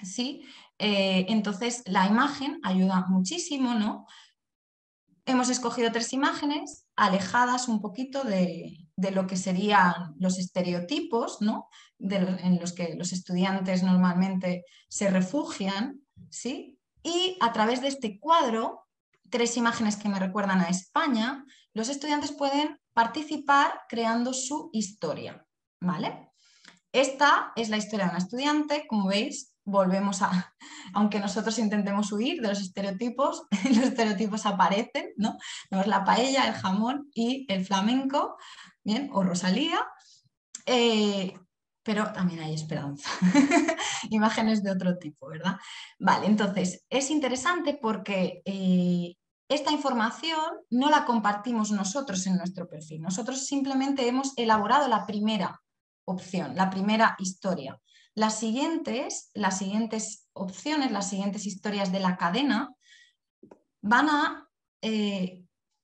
¿sí? entonces la imagen ayuda muchísimo, ¿no? Hemos escogido tres imágenes alejadas un poquito de, lo que serían los estereotipos, ¿no? en los que los estudiantes normalmente se refugian, ¿sí? Y a través de este cuadro, tres imágenes que me recuerdan a España, los estudiantes pueden participar creando su historia, ¿vale? Esta es la historia de una estudiante, como veis, volvemos a, aunque nosotros intentemos huir de los estereotipos, los estereotipos aparecen, ¿no? Tenemos la paella, el jamón y el flamenco, ¿bien? O Rosalía, eh, pero también hay esperanza, imágenes de otro tipo, ¿verdad? Vale, entonces es interesante porque eh, esta información no la compartimos nosotros en nuestro perfil, nosotros simplemente hemos elaborado la primera opción, la primera historia. Las siguientes, las siguientes opciones, las siguientes historias de la cadena van a, eh,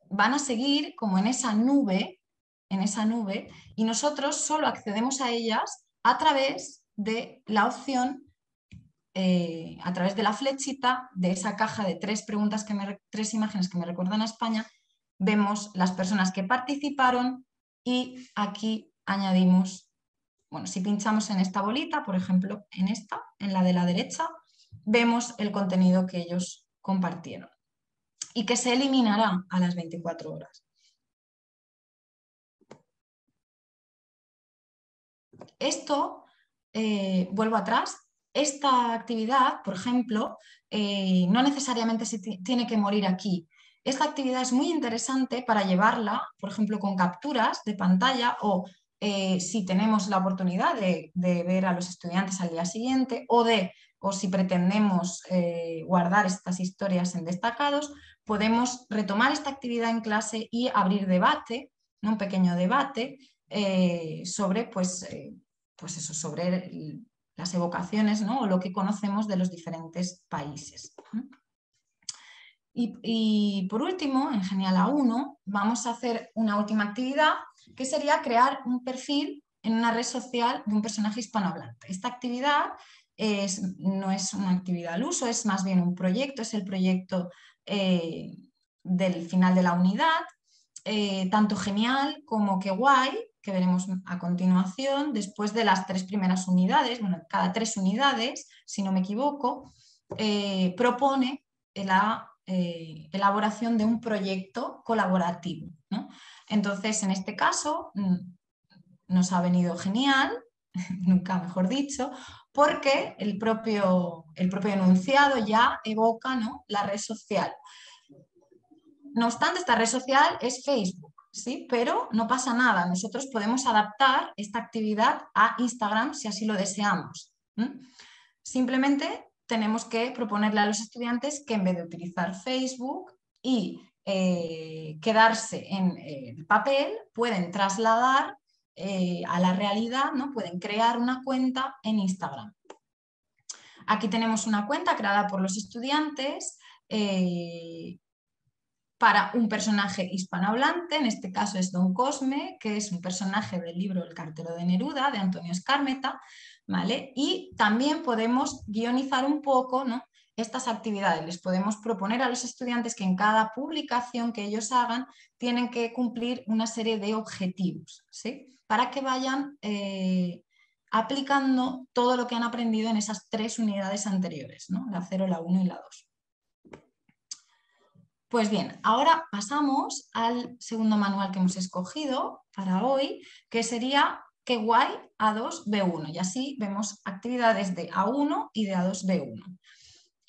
van a seguir como en esa nube, en esa nube, y nosotros solo accedemos a ellas a través de la opción, eh, a través de la flechita de esa caja de tres preguntas que me, tres imágenes que me recuerdan a España, vemos las personas que participaron y aquí añadimos bueno, si pinchamos en esta bolita, por ejemplo, en esta, en la de la derecha, vemos el contenido que ellos compartieron y que se eliminará a las 24 horas. Esto, eh, vuelvo atrás, esta actividad, por ejemplo, eh, no necesariamente se tiene que morir aquí. Esta actividad es muy interesante para llevarla, por ejemplo, con capturas de pantalla o eh, si tenemos la oportunidad de, ver a los estudiantes al día siguiente o de o si pretendemos eh, guardar estas historias en destacados, podemos retomar esta actividad en clase y abrir debate, un pequeño debate sobre, pues, pues eso, sobre las evocaciones ¿no? o lo que conocemos de los diferentes países. Y, por último, en Genial A1, vamos a hacer una última actividad que sería crear un perfil en una red social de un personaje hispanohablante. Esta actividad no es una actividad al uso, es más bien un proyecto, es el proyecto eh, del final de la unidad, eh, tanto genial como que guay, que veremos a continuación, después de las tres primeras unidades, bueno, cada tres unidades, si no me equivoco, eh, propone la elaboración de un proyecto colaborativo. Entonces, en este caso, mm, nos ha venido genial, nunca mejor dicho, porque el propio, el propio enunciado ya evoca ¿no? la red social. No obstante, esta red social es Facebook. ¿sí? Pero no pasa nada, nosotros podemos adaptar esta actividad a Instagram si así lo deseamos. Simplemente tenemos que proponerle a los estudiantes que en vez de utilizar Facebook y eh, quedarse en el papel, pueden trasladar eh, a la realidad, ¿no? pueden crear una cuenta en Instagram. Aquí tenemos una cuenta creada por los estudiantes eh, para un personaje hispanohablante, en este caso es Don Cosme, que es un personaje del libro El cartero de Neruda, de Antonio Escármeta, ¿vale? Y también podemos guionizar un poco ¿no? Estas actividades. Les podemos proponer a los estudiantes que en cada publicación que ellos hagan tienen que cumplir una serie de objetivos, ¿sí? Para que vayan eh, aplicando todo lo que han aprendido en esas tres unidades anteriores, ¿no? la 0, la 1 y la 2. Pues bien, ahora pasamos al segundo manual que hemos escogido para hoy, que sería que guay A2 B1 y así vemos actividades de A1 y de A2 B1.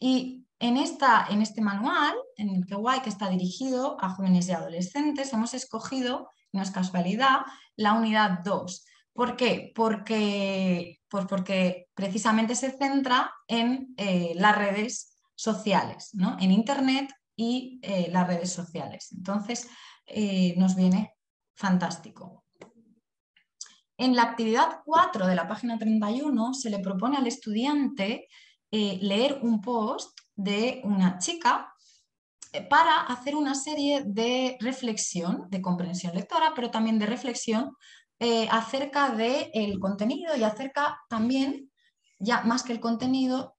Y en, esta, en este manual, en el que está dirigido a jóvenes y adolescentes, hemos escogido, no es casualidad, la unidad 2. ¿Por qué? Porque, pues porque precisamente se centra en eh, las redes sociales, ¿no? en Internet y eh, las redes sociales. Entonces, eh, nos viene fantástico. En la actividad 4 de la página 31 se le propone al estudiante eh, leer un post de una chica para hacer una serie de reflexión, de comprensión lectora, pero también de reflexión acerca del contenido y acerca también, ya más que el contenido,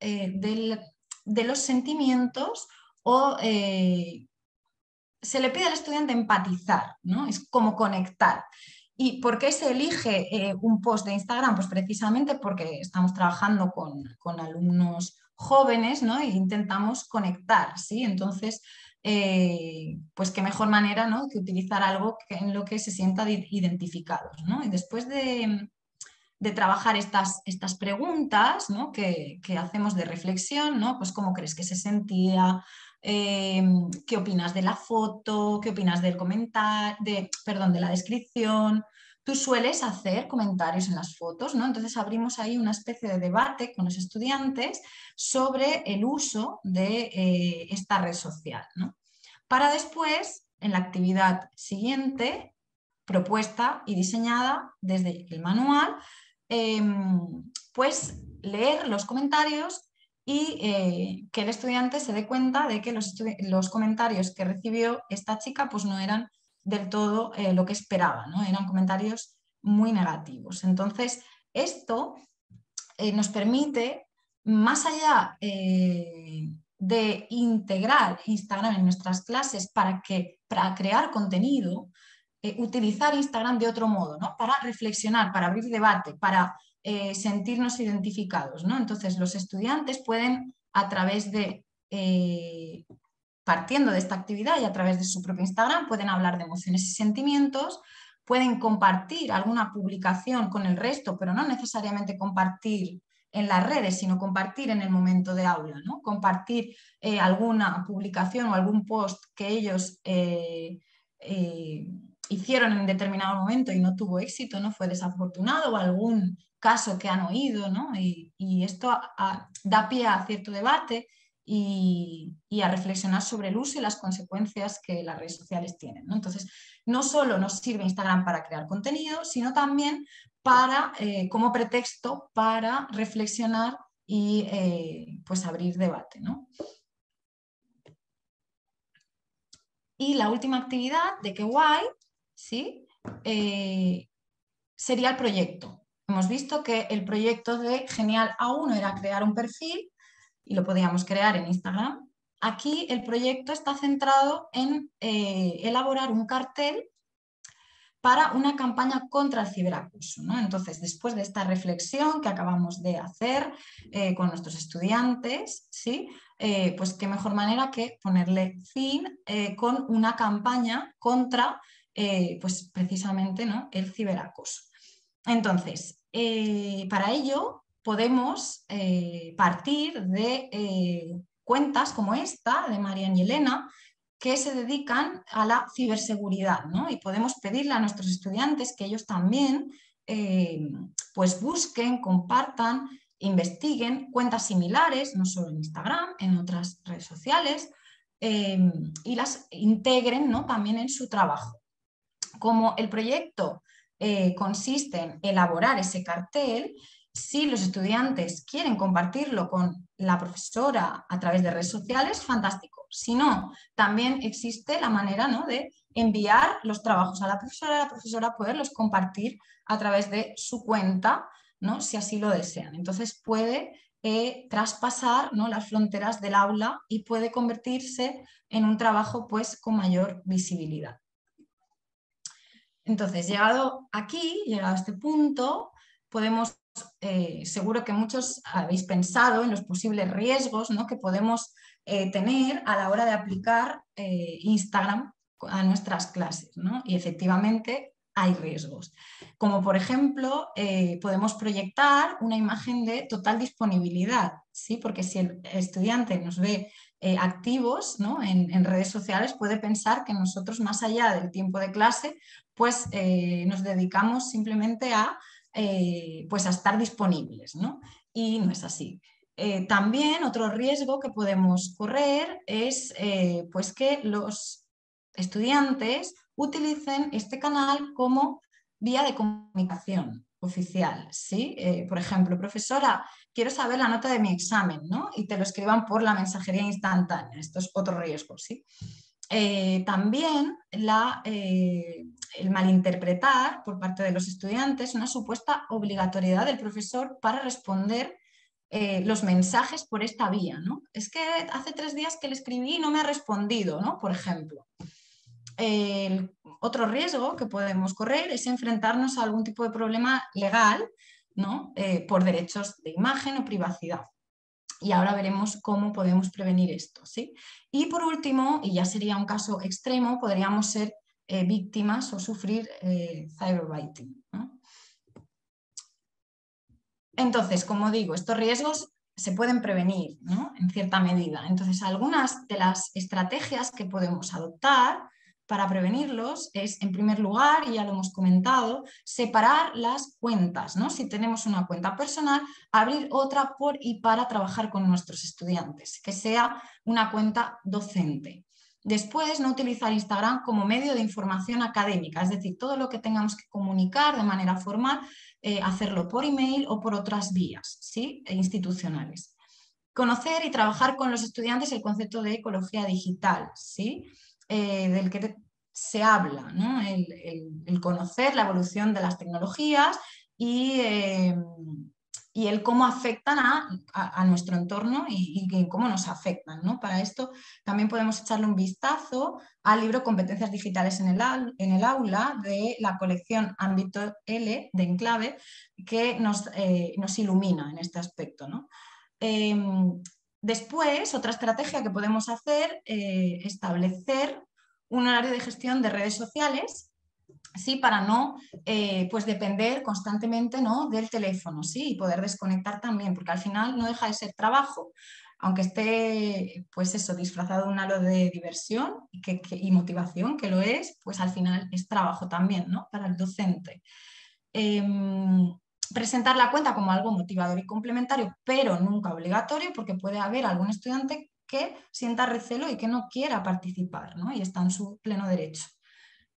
de los sentimientos o eh, se le pide al estudiante empatizar, ¿no? Es como conectar. ¿Y por qué se elige eh, un post de Instagram? Pues precisamente porque estamos trabajando con, alumnos jóvenes ¿no? e intentamos conectar, ¿sí? Entonces, eh, pues qué mejor manera ¿no? que utilizar algo en lo que se sientan identificados. ¿no? Y después de, trabajar estas, estas preguntas ¿no? que, que, hacemos de reflexión, ¿no? pues cómo crees que se sentía, Em, qué opinas de la foto, qué opinas del comentario, de, perdón, de la descripción. Tú sueles hacer comentarios en las fotos, ¿no? Entonces abrimos ahí una especie de debate con los estudiantes sobre el uso de eh, esta red social, ¿no? Para después, en la actividad siguiente, propuesta y diseñada desde el manual, em, pues leer los comentarios y eh, que el estudiante se dé cuenta de que los, comentarios que recibió esta chica pues no eran del todo eh, lo que esperaba, ¿no? eran comentarios muy negativos. Entonces, esto eh, nos permite, más allá de integrar Instagram en nuestras clases para, que, para crear contenido, utilizar Instagram de otro modo, ¿no? para reflexionar, para abrir debate, para eh, sentirnos identificados. ¿no? Entonces, los estudiantes pueden, a través de, eh, partiendo de esta actividad y a través de su propio Instagram, pueden hablar de emociones y sentimientos, pueden compartir alguna publicación con el resto, pero no necesariamente compartir en las redes, sino compartir en el momento de aula, ¿no? compartir eh, alguna publicación o algún post que ellos hicieron en determinado momento y no tuvo éxito, no fue desafortunado o algún caso que han oído, ¿no? y, esto da pie a cierto debate y, a reflexionar sobre el uso y las consecuencias que las redes sociales tienen. Entonces, no solo nos sirve Instagram para crear contenido, sino también para, eh, como pretexto para reflexionar y eh, pues abrir debate. Y la última actividad de que guay, ¿sí? Eh, sería el proyecto. Hemos visto que el proyecto de Genial A1 era crear un perfil y lo podíamos crear en Instagram. Aquí el proyecto está centrado en eh, elaborar un cartel para una campaña contra el ciberacoso. Entonces, después de esta reflexión que acabamos de hacer eh, con nuestros estudiantes, ¿sí? Eh, pues qué mejor manera que ponerle fin con una campaña contra pues precisamente ¿no? el ciberacoso. Entonces, para ello podemos eh, partir de eh, cuentas como esta de María y Elena que se dedican a la ciberseguridad ¿no? y podemos pedirle a nuestros estudiantes que ellos también eh, pues busquen, compartan, investiguen cuentas similares, no solo en Instagram, en otras redes sociales y las integren ¿no? también en su trabajo. Como el proyecto consiste en elaborar ese cartel, si los estudiantes quieren compartirlo con la profesora a través de redes sociales, fantástico. Si no, también existe la manera ¿no? de enviar los trabajos a la profesora, la profesora poderlos compartir a través de su cuenta, ¿no? si así lo desean. Entonces puede eh, traspasar ¿no? las fronteras del aula y puede convertirse en un trabajo pues, con mayor visibilidad. Entonces, llegado aquí, llegado a este punto, podemos eh, seguro que muchos habéis pensado en los posibles riesgos que podemos eh, tener a la hora de aplicar eh, Instagram a nuestras clases. Y efectivamente hay riesgos. Como por ejemplo, podemos proyectar una imagen de total disponibilidad, ¿sí? porque si el estudiante nos ve activos en, redes sociales, puede pensar que nosotros, más allá del tiempo de clase, pues nos dedicamos simplemente a eh, pues a estar disponibles, ¿no? Y no es así. Eh, también otro riesgo que podemos correr es eh, pues que los estudiantes utilicen este canal como vía de comunicación oficial. ¿sí? por ejemplo, profesora, quiero saber la nota de mi examen ¿no? y te lo escriban por la mensajería instantánea. Esto es otro riesgo. ¿sí? Eh, también eh, el malinterpretar por parte de los estudiantes una supuesta obligatoriedad del profesor para responder eh, los mensajes por esta vía. ¿no? Es que hace tres días que le escribí y no me ha respondido, ¿no? por ejemplo. otro riesgo que podemos correr es enfrentarnos a algún tipo de problema legal ¿no? por derechos de imagen o privacidad y ahora veremos cómo podemos prevenir esto. ¿sí? Y por último, y ya sería un caso extremo, podríamos ser eh, víctimas o sufrir eh, cyberbiting. Entonces, como digo, estos riesgos se pueden prevenir en cierta medida. Entonces, algunas de las estrategias que podemos adoptar para prevenirlos es, en primer lugar, y ya lo hemos comentado, separar las cuentas. ¿no? Si tenemos una cuenta personal, abrir otra por y para trabajar con nuestros estudiantes, que sea una cuenta docente. Después, no utilizar Instagram como medio de información académica, es decir, todo lo que tengamos que comunicar de manera formal, eh, hacerlo por email o por otras vías ¿sí? e institucionales. Conocer y trabajar con los estudiantes el concepto de ecología digital, ¿sí? Eh, del que se habla, el, conocer la evolución de las tecnologías y, eh, el cómo afectan a, nuestro entorno y, cómo nos afectan. Para esto también podemos echarle un vistazo al libro Competencias Digitales en el, en el aula de la colección Ámbito L de Enclave que nos, eh, nos ilumina en este aspecto. Em, Después, otra estrategia que podemos hacer eh, establecer un horario de gestión de redes sociales sí, para no eh, pues depender constantemente ¿no? del teléfono, sí, y poder desconectar también, porque al final no deja de ser trabajo, aunque esté, pues eso, disfrazado de un halo de diversión y, motivación, que lo es, pues al final es trabajo también, ¿no? Para el docente. Em, presentar la cuenta como algo motivador y complementario, pero nunca obligatorio, porque puede haber algún estudiante que sienta recelo y que no quiera participar, ¿no? Y está en su pleno derecho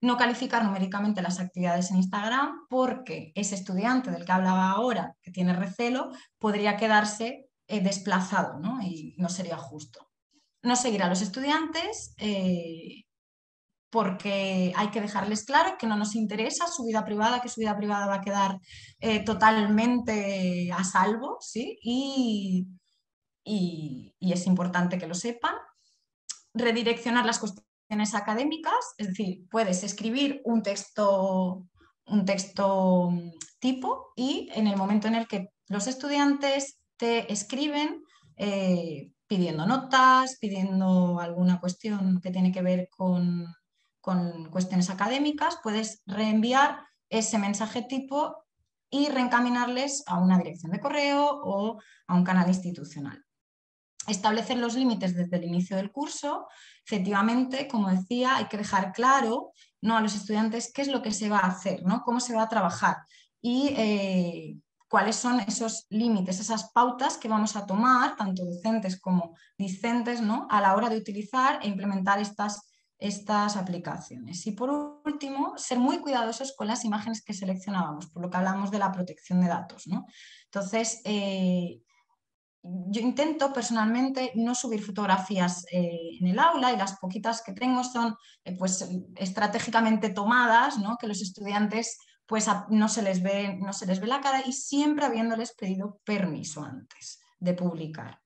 no calificar numéricamente las actividades en Instagram porque ese estudiante del que hablaba ahora, que tiene recelo, podría quedarse eh, desplazado ¿no? y no sería justo. No seguir a los estudiantes eh, porque hay que dejarles claro que no nos interesa su vida privada, que su vida privada va a quedar eh, totalmente a salvo ¿sí? y, y, y es importante que lo sepan. Redireccionar las cuestiones académicas, es decir, puedes escribir un texto, un texto mm, tipo y en el momento en el que los estudiantes te escriben eh, pidiendo notas, pidiendo alguna cuestión que tiene que ver con, con cuestiones académicas, puedes reenviar ese mensaje tipo y reencaminarles a una dirección de correo o a un canal institucional establecer los límites desde el inicio del curso. Efectivamente, como decía, hay que dejar claro ¿no? a los estudiantes qué es lo que se va a hacer, ¿no? cómo se va a trabajar y eh, cuáles son esos límites, esas pautas que vamos a tomar, tanto docentes como discentes, ¿no? a la hora de utilizar e implementar estas, estas aplicaciones. Y por último, ser muy cuidadosos con las imágenes que seleccionábamos, por lo que hablamos de la protección de datos. ¿no? Entonces, eh, yo intento personalmente no subir fotografías eh, en el aula y las poquitas que tengo son eh, pues, estratégicamente tomadas, ¿no? que los estudiantes pues, no, se les ve, no se les ve la cara y siempre habiéndoles pedido permiso antes de publicar.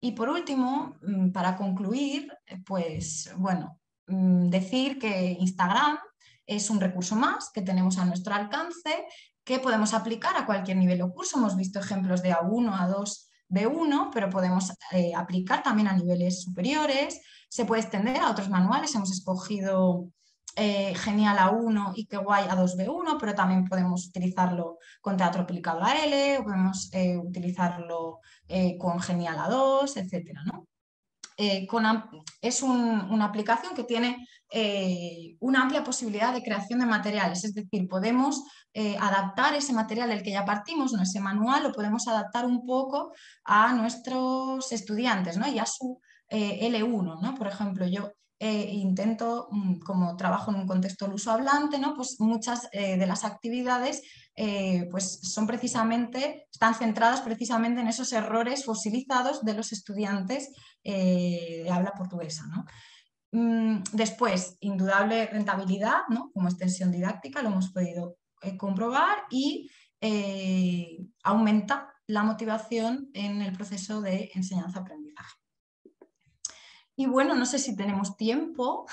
Y por último, mm, para concluir, pues bueno, mm, decir que Instagram es un recurso más que tenemos a nuestro alcance que podemos aplicar a cualquier nivel o curso. Hemos visto ejemplos de A1, A2, B1, pero podemos eh, aplicar también a niveles superiores. Se puede extender a otros manuales. Hemos escogido eh, Genial A1 y Qué guay A2B1, pero también podemos utilizarlo con Teatro aplicado a L, o podemos eh, utilizarlo con Genial A2, etc. ¿no? Es una aplicación que tiene una amplia posibilidad de creación de materiales, es decir, podemos eh, adaptar ese material del que ya partimos, ¿no? ese manual, lo podemos adaptar un poco a nuestros estudiantes ¿no? y a su eh, L1. ¿no? Por ejemplo, yo eh, intento, mm, como trabajo en un contexto luso-hablante, ¿no? pues muchas de las actividades pues son precisamente, están centradas precisamente en esos errores fosilizados de los estudiantes de habla portuguesa. ¿no? Mm, después, indudable rentabilidad ¿no? como extensión didáctica, lo hemos podido eh, comprobar y eh, aumenta la motivación en el proceso de enseñanza-aprendizaje. Y bueno, no sé si tenemos tiempo,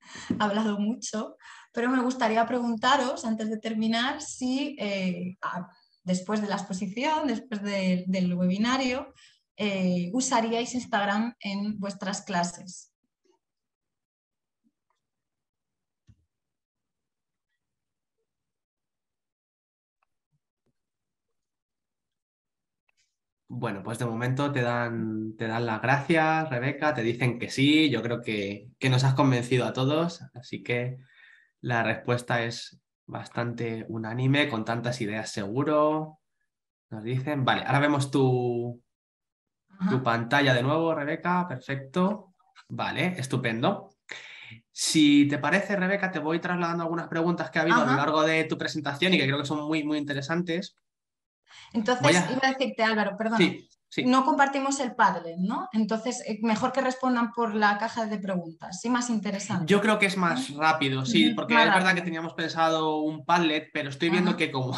he hablado mucho, pero me gustaría preguntaros, antes de terminar, si eh, después de la exposición, después del webinario, usaríais Instagram en vuestras clases. Bueno, pues de momento te dan, te dan las gracias, Rebeca, te dicen que sí, yo creo que, nos has convencido a todos, así que la respuesta es bastante unánime, con tantas ideas seguro. Nos dicen, vale, ahora vemos tu, tu pantalla de nuevo, Rebeca, perfecto. Vale, estupendo. Si te parece, Rebeca, te voy trasladando algunas preguntas que ha habido a lo largo de tu presentación y que creo que son muy, muy interesantes. Entonces, iba a decirte, Álvaro, perdón. No compartimos el Padlet, ¿no? Entonces, eh, mejor que respondan por la caja de preguntas, sí, más interesante. Yo creo que es más rápido, sí, porque es verdad que teníamos pensado un Padlet, pero estoy viendo que como,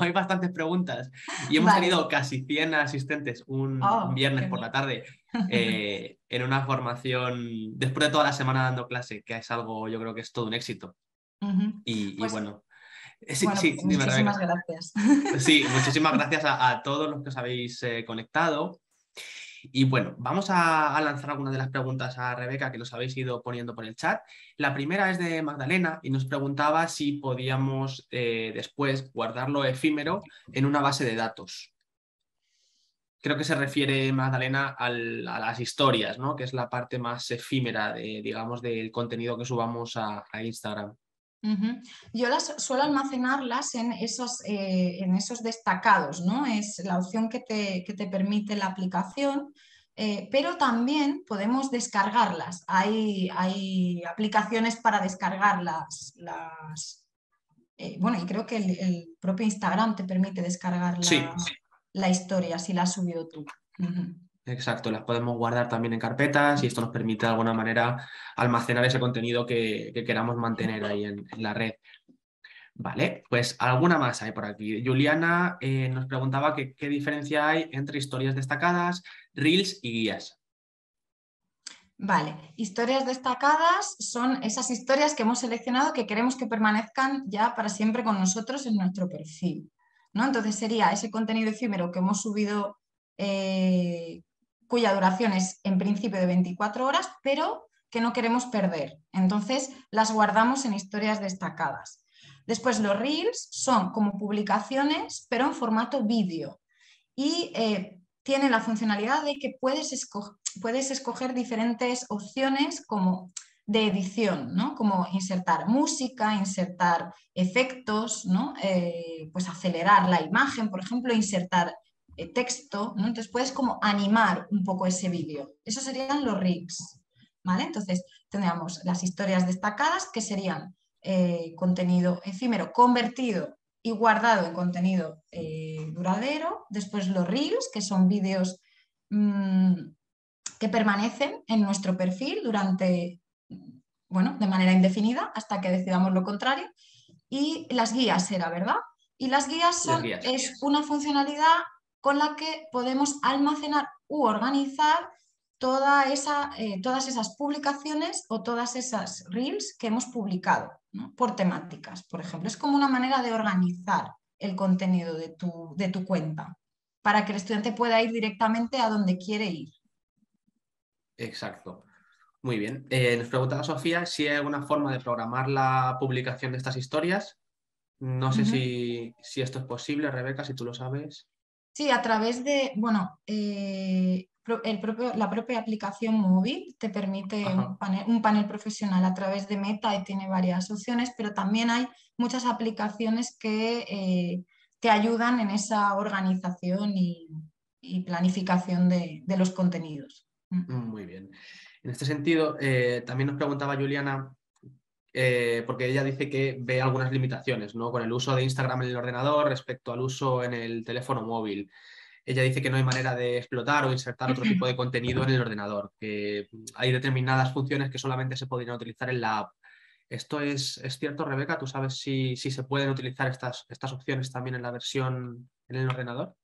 hay bastantes preguntas y hemos tenido casi 100 asistentes un, oh, viernes por la tarde eh, en una formación, después de toda la semana dando clase, que es algo, yo creo que es todo un éxito. y, pues bueno. Eh, sí, sí, pues muchísimas gracias. Sí, muchísimas gracias a, todos los que os habéis eh, conectado. Y bueno, vamos a, lanzar algunas de las preguntas a Rebeca que nos habéis ido poniendo por el chat. La primera es de Magdalena y nos preguntaba si podíamos eh, después guardarlo efímero en una base de datos. Creo que se refiere Magdalena a las historias, ¿no? que es la parte más efímera, de, digamos, del contenido que subamos a Instagram. Yo las suelo almacenarlas en esos, eh, en esos destacados, ¿no? Es la opción que te, te permite la aplicación, eh, pero también podemos descargarlas. Hay, hay aplicaciones para descargar las, eh, bueno, y creo que el, propio Instagram te permite descargar la, historia si la has subido tú. Exacto, las podemos guardar también en carpetas y esto nos permite de alguna manera almacenar ese contenido que, queramos mantener ahí en, la red. Vale, pues alguna más hay por aquí. Juliana eh, nos preguntaba qué diferencia hay entre historias destacadas, reels y guías. Vale, historias destacadas son esas historias que hemos seleccionado que queremos que permanezcan ya para siempre con nosotros en nuestro perfil. ¿no? Entonces sería ese contenido efímero que hemos subido eh, cuya duración es en principio de 24 horas, pero que no queremos perder. Entonces las guardamos en historias destacadas. Después los reels son como publicaciones, pero en formato vídeo. Y eh, tiene la funcionalidad de que puedes, puedes escoger diferentes opciones como de edición, ¿no? como insertar música, insertar efectos, ¿no? Eh, pues acelerar la imagen, por ejemplo, insertar eh, texto, ¿no? Entonces puedes como animar un poco ese vídeo. Esos serían los reels, ¿vale? Entonces tendríamos las historias destacadas que serían eh, contenido efímero convertido y guardado en contenido eh, duradero. Después los reels, que son vídeos mm, que permanecen en nuestro perfil durante, bueno, de manera indefinida hasta que decidamos lo contrario. Y las guías era, ¿verdad? Y las guías son es una funcionalidad con la que podemos almacenar u organizar toda esa, eh, todas esas publicaciones o todas esas reels que hemos publicado por temáticas, por ejemplo. Es como una manera de organizar el contenido de tu, de tu cuenta para que el estudiante pueda ir directamente a donde quiere ir. Exacto. Muy bien. Eh, nos preguntaba Sofía si hay alguna forma de programar la publicación de estas historias. No sé si, si, esto es posible, Rebeca, si tú lo sabes. Sí, a través de, bueno, eh, el propio, la propia aplicación móvil te permite un panel, profesional a través de Meta y tiene varias opciones, pero también hay muchas aplicaciones que eh, te ayudan en esa organización y, planificación de, los contenidos. Mm. Muy bien. En este sentido, eh, también nos preguntaba Juliana eh, porque ella dice que ve algunas limitaciones ¿no? con el uso de Instagram en el ordenador respecto al uso en el teléfono móvil. Ella dice que no hay manera de explotar o insertar otro tipo de contenido en el ordenador, que hay determinadas funciones que solamente se podrían utilizar en la app. ¿Esto es, cierto, Rebeca? ¿Tú sabes si, se pueden utilizar estas, estas opciones también en la versión en el ordenador?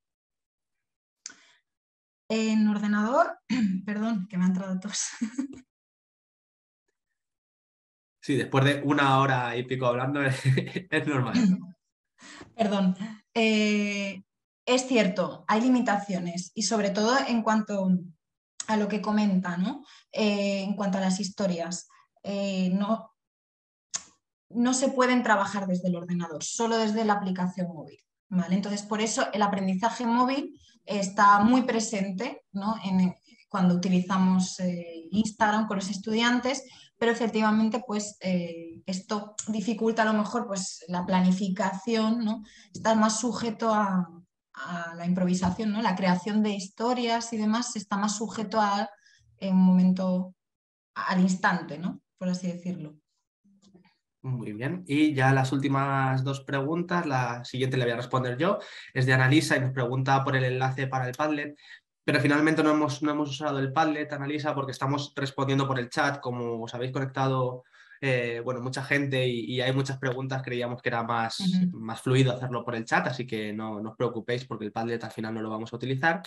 En ordenador, perdón, que me ha entrado tos. Sí, después de una hora y pico hablando es, normal. Perdón. Eh, es cierto, hay limitaciones y sobre todo en cuanto a lo que comenta, ¿no? Eh, en cuanto a las historias. Eh, no, no se pueden trabajar desde el ordenador, solo desde la aplicación móvil. ¿vale? Entonces, por eso el aprendizaje móvil está muy presente ¿no? cuando utilizamos Instagram con los estudiantes pero efectivamente pues eh, esto dificulta a lo mejor pues la planificación, ¿no? Está más sujeto a, la improvisación, ¿no? La creación de historias y demás está más sujeto a en un momento al instante, ¿no? Por así decirlo. Muy bien. Y ya las últimas dos preguntas, la siguiente le voy a responder yo, es de Analisa y nos pregunta por el enlace para el Padlet pero finalmente no hemos, no hemos usado el Padlet, Analisa, porque estamos respondiendo por el chat, como os habéis conectado, eh, bueno, mucha gente y, hay muchas preguntas, creíamos que era más, más fluido hacerlo por el chat, así que no, no, os preocupéis porque el Padlet al final no lo vamos a utilizar.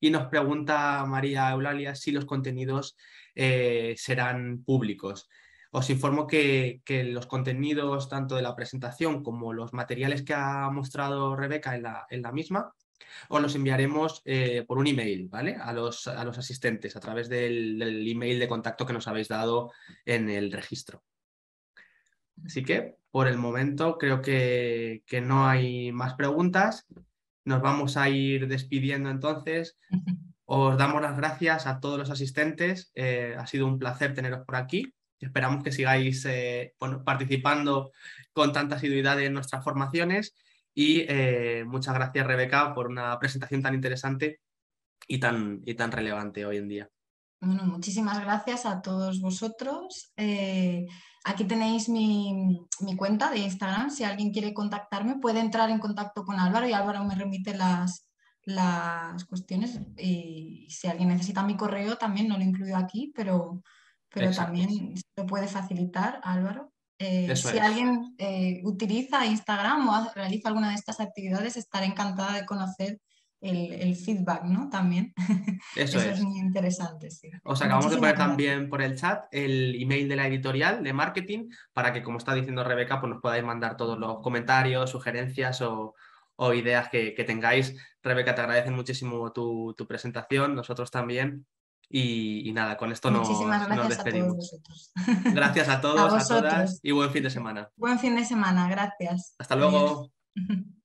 Y nos pregunta María Eulalia si los contenidos eh, serán públicos. Os informo que, que, los contenidos tanto de la presentación como los materiales que ha mostrado Rebeca en la, en la misma os los enviaremos eh, por un email, ¿vale? A los, a los asistentes a través del, email de contacto que nos habéis dado en el registro. Así que por el momento creo que, no hay más preguntas. Nos vamos a ir despidiendo entonces. Os damos las gracias a todos los asistentes. Eh, ha sido un placer teneros por aquí. Esperamos que sigáis eh, participando con tanta asiduidad en nuestras formaciones y eh, muchas gracias, Rebeca, por una presentación tan interesante y tan, y tan relevante hoy en día. Bueno, muchísimas gracias a todos vosotros. Eh, aquí tenéis mi, cuenta de Instagram. Si alguien quiere contactarme, puede entrar en contacto con Álvaro y Álvaro me remite las, las cuestiones. Y si alguien necesita mi correo, también no lo incluyo aquí, pero, pero también se puede facilitar, Álvaro. Eh, si alguien eh, utiliza Instagram o realiza alguna de estas actividades, estaré encantada de conocer el, feedback, ¿no? También. Eso, es. muy interesante, sí. Os acabamos de poner también por el chat el email de la editorial de marketing para que, como está diciendo Rebeca, pues nos podáis mandar todos los comentarios, sugerencias o, ideas que, tengáis. Rebeca, te agradecen muchísimo tu, tu presentación, nosotros también. Y, nada, con esto nos, nos despedimos. A gracias a todos, a, todas y buen fin de semana. Buen fin de semana, gracias. Hasta luego.